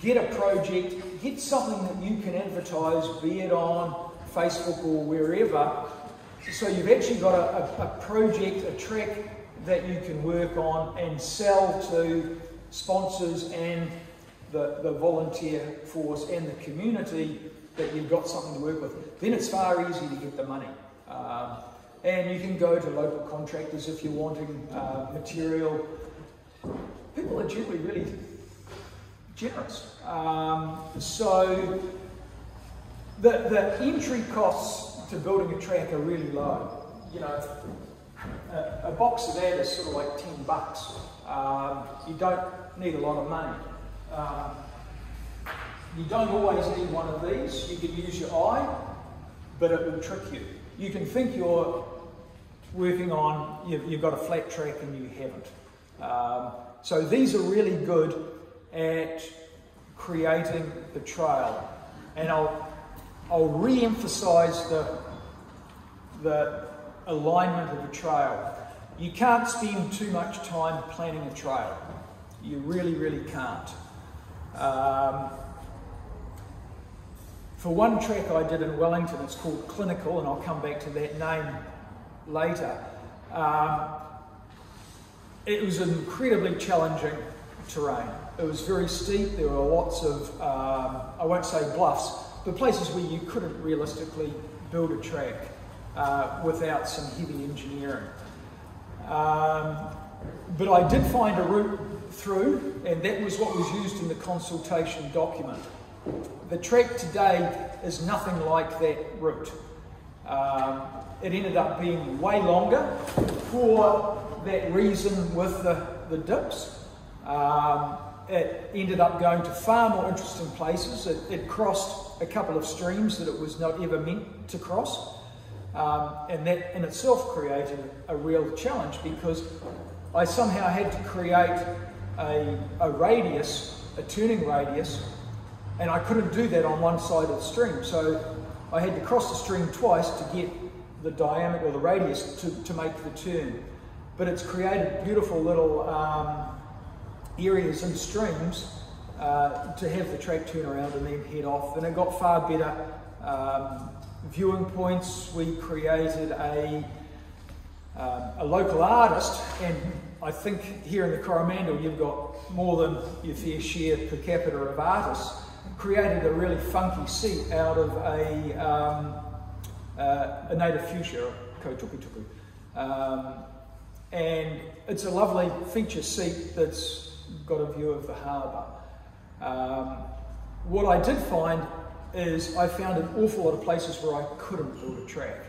get a project, get something that you can advertise, be it on Facebook or wherever. So you've actually got a, a, a project, a track that you can work on and sell to sponsors and the, the volunteer force and the community that you've got something to work with. Then it's far easier to get the money. Um, and you can go to local contractors if you're wanting uh, material. People are generally really generous. Um, so the, the entry costs to building a track are really low. You know, a, a, box of that is sort of like 10 bucks. Um, you don't need a lot of money. Um, You don't always need one of these. You can use your eye, but it will trick you. You can think you're working on, you've, you've got a flat track and you haven't. Um, so these are really good at creating the trail. And I'll, I'll re-emphasize the, the alignment of a trail. You can't spend too much time planning a trail. You really, really can't. Um, for one track I did in Wellington, it's called Clinical, and I'll come back to that name later. Um, it was an incredibly challenging terrain. It was very steep. There were lots of, um, I won't say bluffs, but places where you couldn't realistically build a track uh, without some heavy engineering. Um, but I did find a route through, and that was what was used in the consultation document. The track today is nothing like that route. Um, it ended up being way longer for that reason with the, the dips. Um, it ended up going to far more interesting places. It, it, crossed a couple of streams that it was not ever meant to cross. Um, and that in itself created a real challenge because I somehow had to create a, a radius, a turning radius, and I couldn't do that on one side of the stream. So I had to cross the stream twice to get the diameter or the radius to, to make the turn. But it's created beautiful little um, areas and streams uh, to have the track turn around and then head off. And it got far better um, viewing points. We created a, um, a local artist, and I think here in the Coromandel you've got more than your fair share per capita of artists, created a really funky seat out of a, um, uh, a native fuchsia, Kotukutuku. Um, and it's a lovely feature seat that's got a view of the harbour. Um, what I did find is I found an awful lot of places where I couldn't build a track.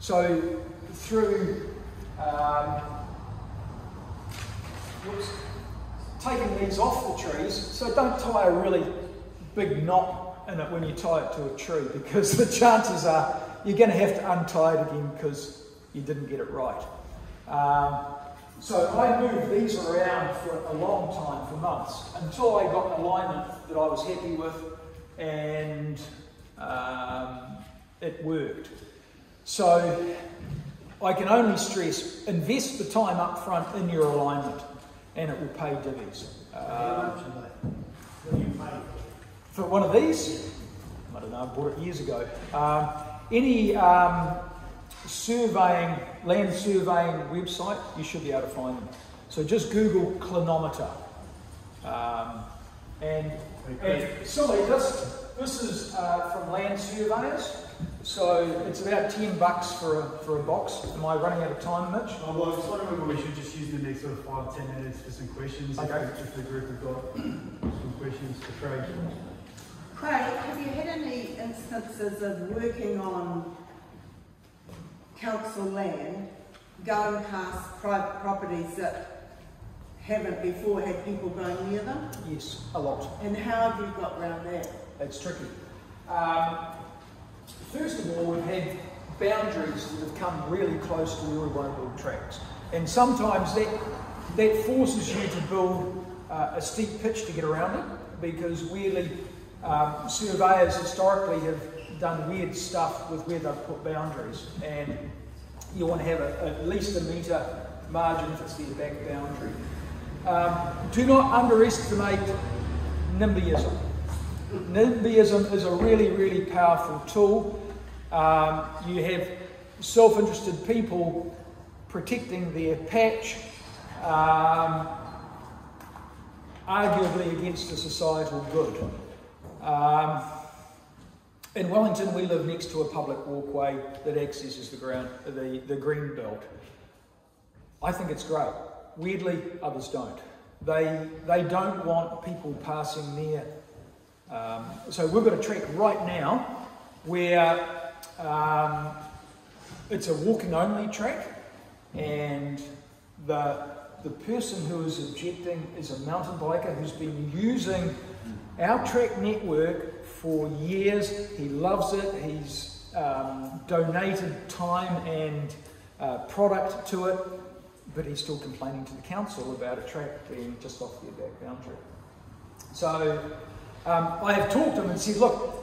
So through um, taking these off the trees, so don't tie a really big knot in it when you tie it to a tree because the chances are you're going to have to untie it again because you didn't get it right. Um, so I moved these around for a long time, for months, until I got an alignment that I was happy with and um, it worked. So I can only stress, invest the time up front in your alignment and it will pay dividends. Uh, for one of these, I don't know, I bought it years ago. Um, any um, surveying, land surveying website, you should be able to find them. So just Google clinometer. And, and sorry, this, this is uh, from Land Surveyors. So it's about 10 bucks for a, for a box. Am I running out of time, Mitch? Oh, well, I was wondering whether we should just use the next sort of five, ten minutes for some questions. Okay. If, if the group have got some questions for Craig. Craig, have you had any instances of working on council land, going past private properties that haven't before had people going near them? Yes, a lot. And how have you got around that? It's tricky. Um, first of all, we've had boundaries that have come really close to where we want to build tracks. And sometimes that, that forces you to build uh, a steep pitch to get around it because weirdly, um, surveyors historically have done weird stuff with where they've put boundaries. And you want to have a, at least a metre margin if it's their back boundary. Um, do not underestimate NIMBYism. NIMBYism is a really, really powerful tool. Um, you have self-interested people protecting their patch, um, arguably against a societal good. Um, in Wellington, we live next to a public walkway that accesses the ground, the, the green belt. I think it's great. Weirdly, others don't. They, they don't want people passing near. Um, so we've got a track right now where um, it's a walking only track and the the person who is objecting is a mountain biker who's been using our track network for years. He loves it. He's um, donated time and uh, product to it, but he's still complaining to the council about a track being just off their back boundary. So um, I have talked to him and said, look,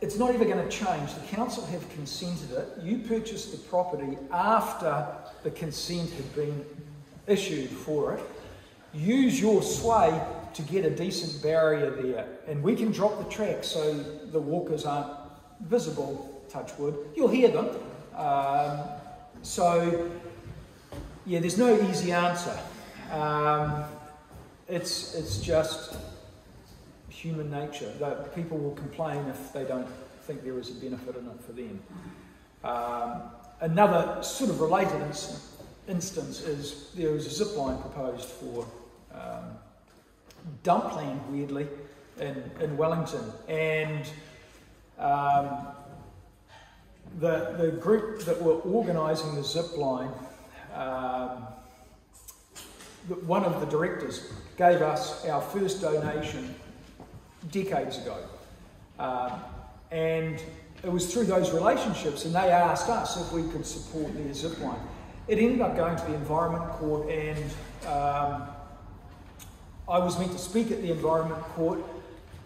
it's not even going to change. The council have consented it. You purchased the property after the consent had been issued for it. Use your sway to get a decent barrier there, and we can drop the track so the walkers aren't visible. Touch wood. You'll hear them. Um, so, yeah, there's no easy answer. Um, it's it's just human nature. That people will complain if they don't think there is a benefit in it for them. Um, another sort of related instance, is there was a zip line proposed for um, Dumpland, weirdly, in, in Wellington. And um, the, the group that were organising the zip line, um, one of the directors gave us our first donation decades ago. Um, and it was through those relationships, and they asked us if we could support their zip line. It ended up going to the Environment Court, and um, I was meant to speak at the Environment Court.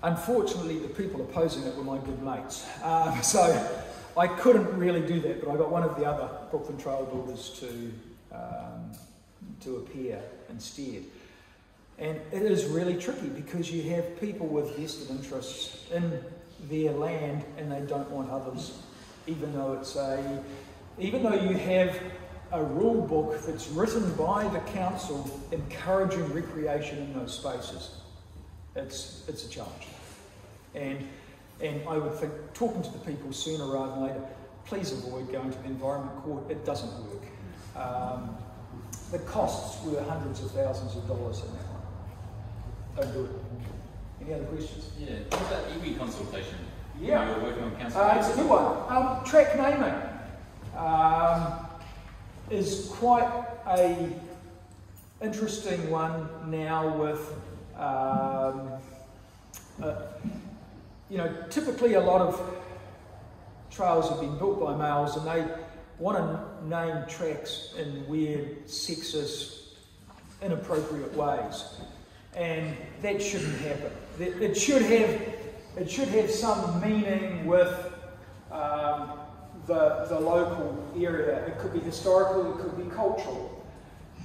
Unfortunately, the people opposing it were my good mates. Um, so I couldn't really do that, but I got one of the other Brooklyn Trail builders to, um, to appear instead. And it is really tricky because you have people with vested interests in their land and they don't want others, even though it's a, even though you have a rule book that's written by the council encouraging recreation in those spaces. It's, it's a challenge. And, and I would think, talking to the people sooner rather than later, please avoid going to the Environment Court. It doesn't work. Um, the costs were hundreds of thousands of dollars in that one. Don't do it. Any other questions? Yeah, what about iwi consultation? Yeah. You were working on council. Uh, it's a new one. Um, track naming. Um, is quite a interesting one now with um, uh, you know typically a lot of trails have been built by males and they want to name tracks in weird sexist inappropriate ways and that shouldn't happen it should have it should have some meaning with um, the, the local area. It could be historical, it could be cultural.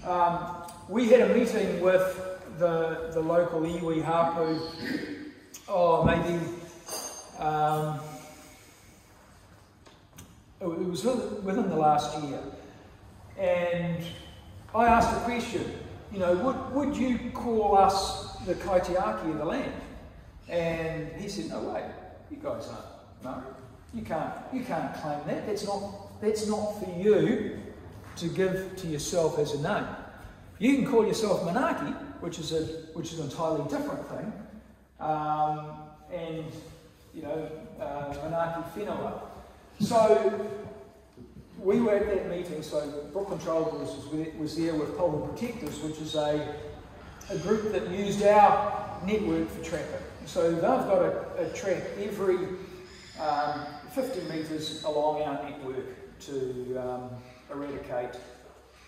Um, we had a meeting with the, the local iwi hapu, oh, maybe, um, it was within the last year. And I asked a question, you know, would, would you call us the kaitiaki of the land? And he said, no way, you guys aren't. No. You can't, you can't claim that. That's not, that's not for you to give to yourself as a name. You can call yourself Manaaki, which is, a, which is an entirely different thing. Um, and, you know, uh, Manaaki Whenua. So we were at that meeting, so Brooklyn Control was, was there with Polhill Protectors, which is a, a group that used our network for traffic. So they've got a, a track every um, 50 metres along our network to um, eradicate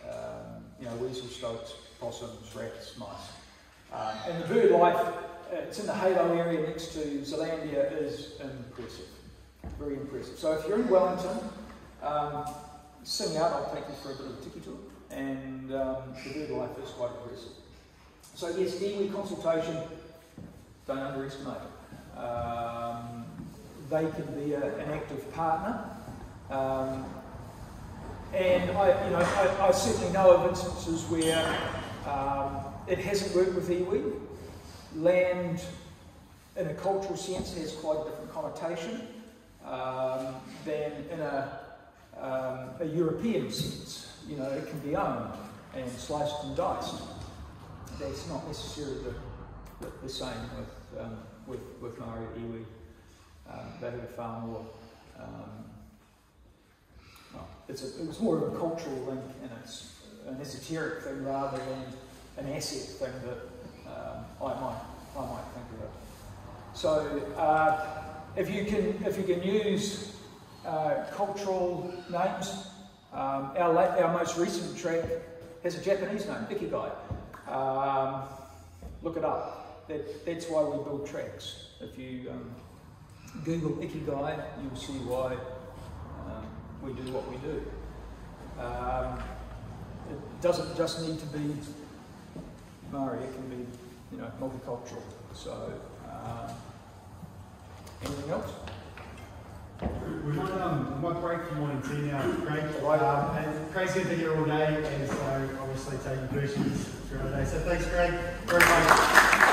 um, you know, weasel stoats, possums, rats, mice. Um, and the bird life, uh, it's in the Halo area next to Zealandia, is impressive. Very impressive. So if you're in Wellington, um, sing out, I'll take you for a bit of a tiki tour. And um, the bird life is quite impressive. So yes, iwi consultation, don't underestimate it. Um, they can be a, an active partner. Um, and I, you know, I, I, certainly know of instances where um, it hasn't worked with iwi. Land, in a cultural sense, has quite a different connotation um, than in a, um, a European sense. You know, it can be owned and sliced and diced. That's not necessarily the, the, the same with, um, with, with Maori iwi. Um, they have far more. Um, well, it's a, it was more of a cultural link, and it's an esoteric thing rather than an asset thing that um, I might I might think of it. So uh, if you can if you can use uh, cultural names, um, our our most recent track has a Japanese name, Ikigai. Um, look it up. That, that's why we build tracks. If you um, Google Ikigai, you'll see why um, we do what we do. Um, it doesn't just need to be Maori, it can be, you know, multicultural. So, um, anything else? We might, um, we might break for morning tea now, Craig. Um, and Craig's going to be here all day, and so obviously taking questions throughout the day. So thanks, Craig, very much.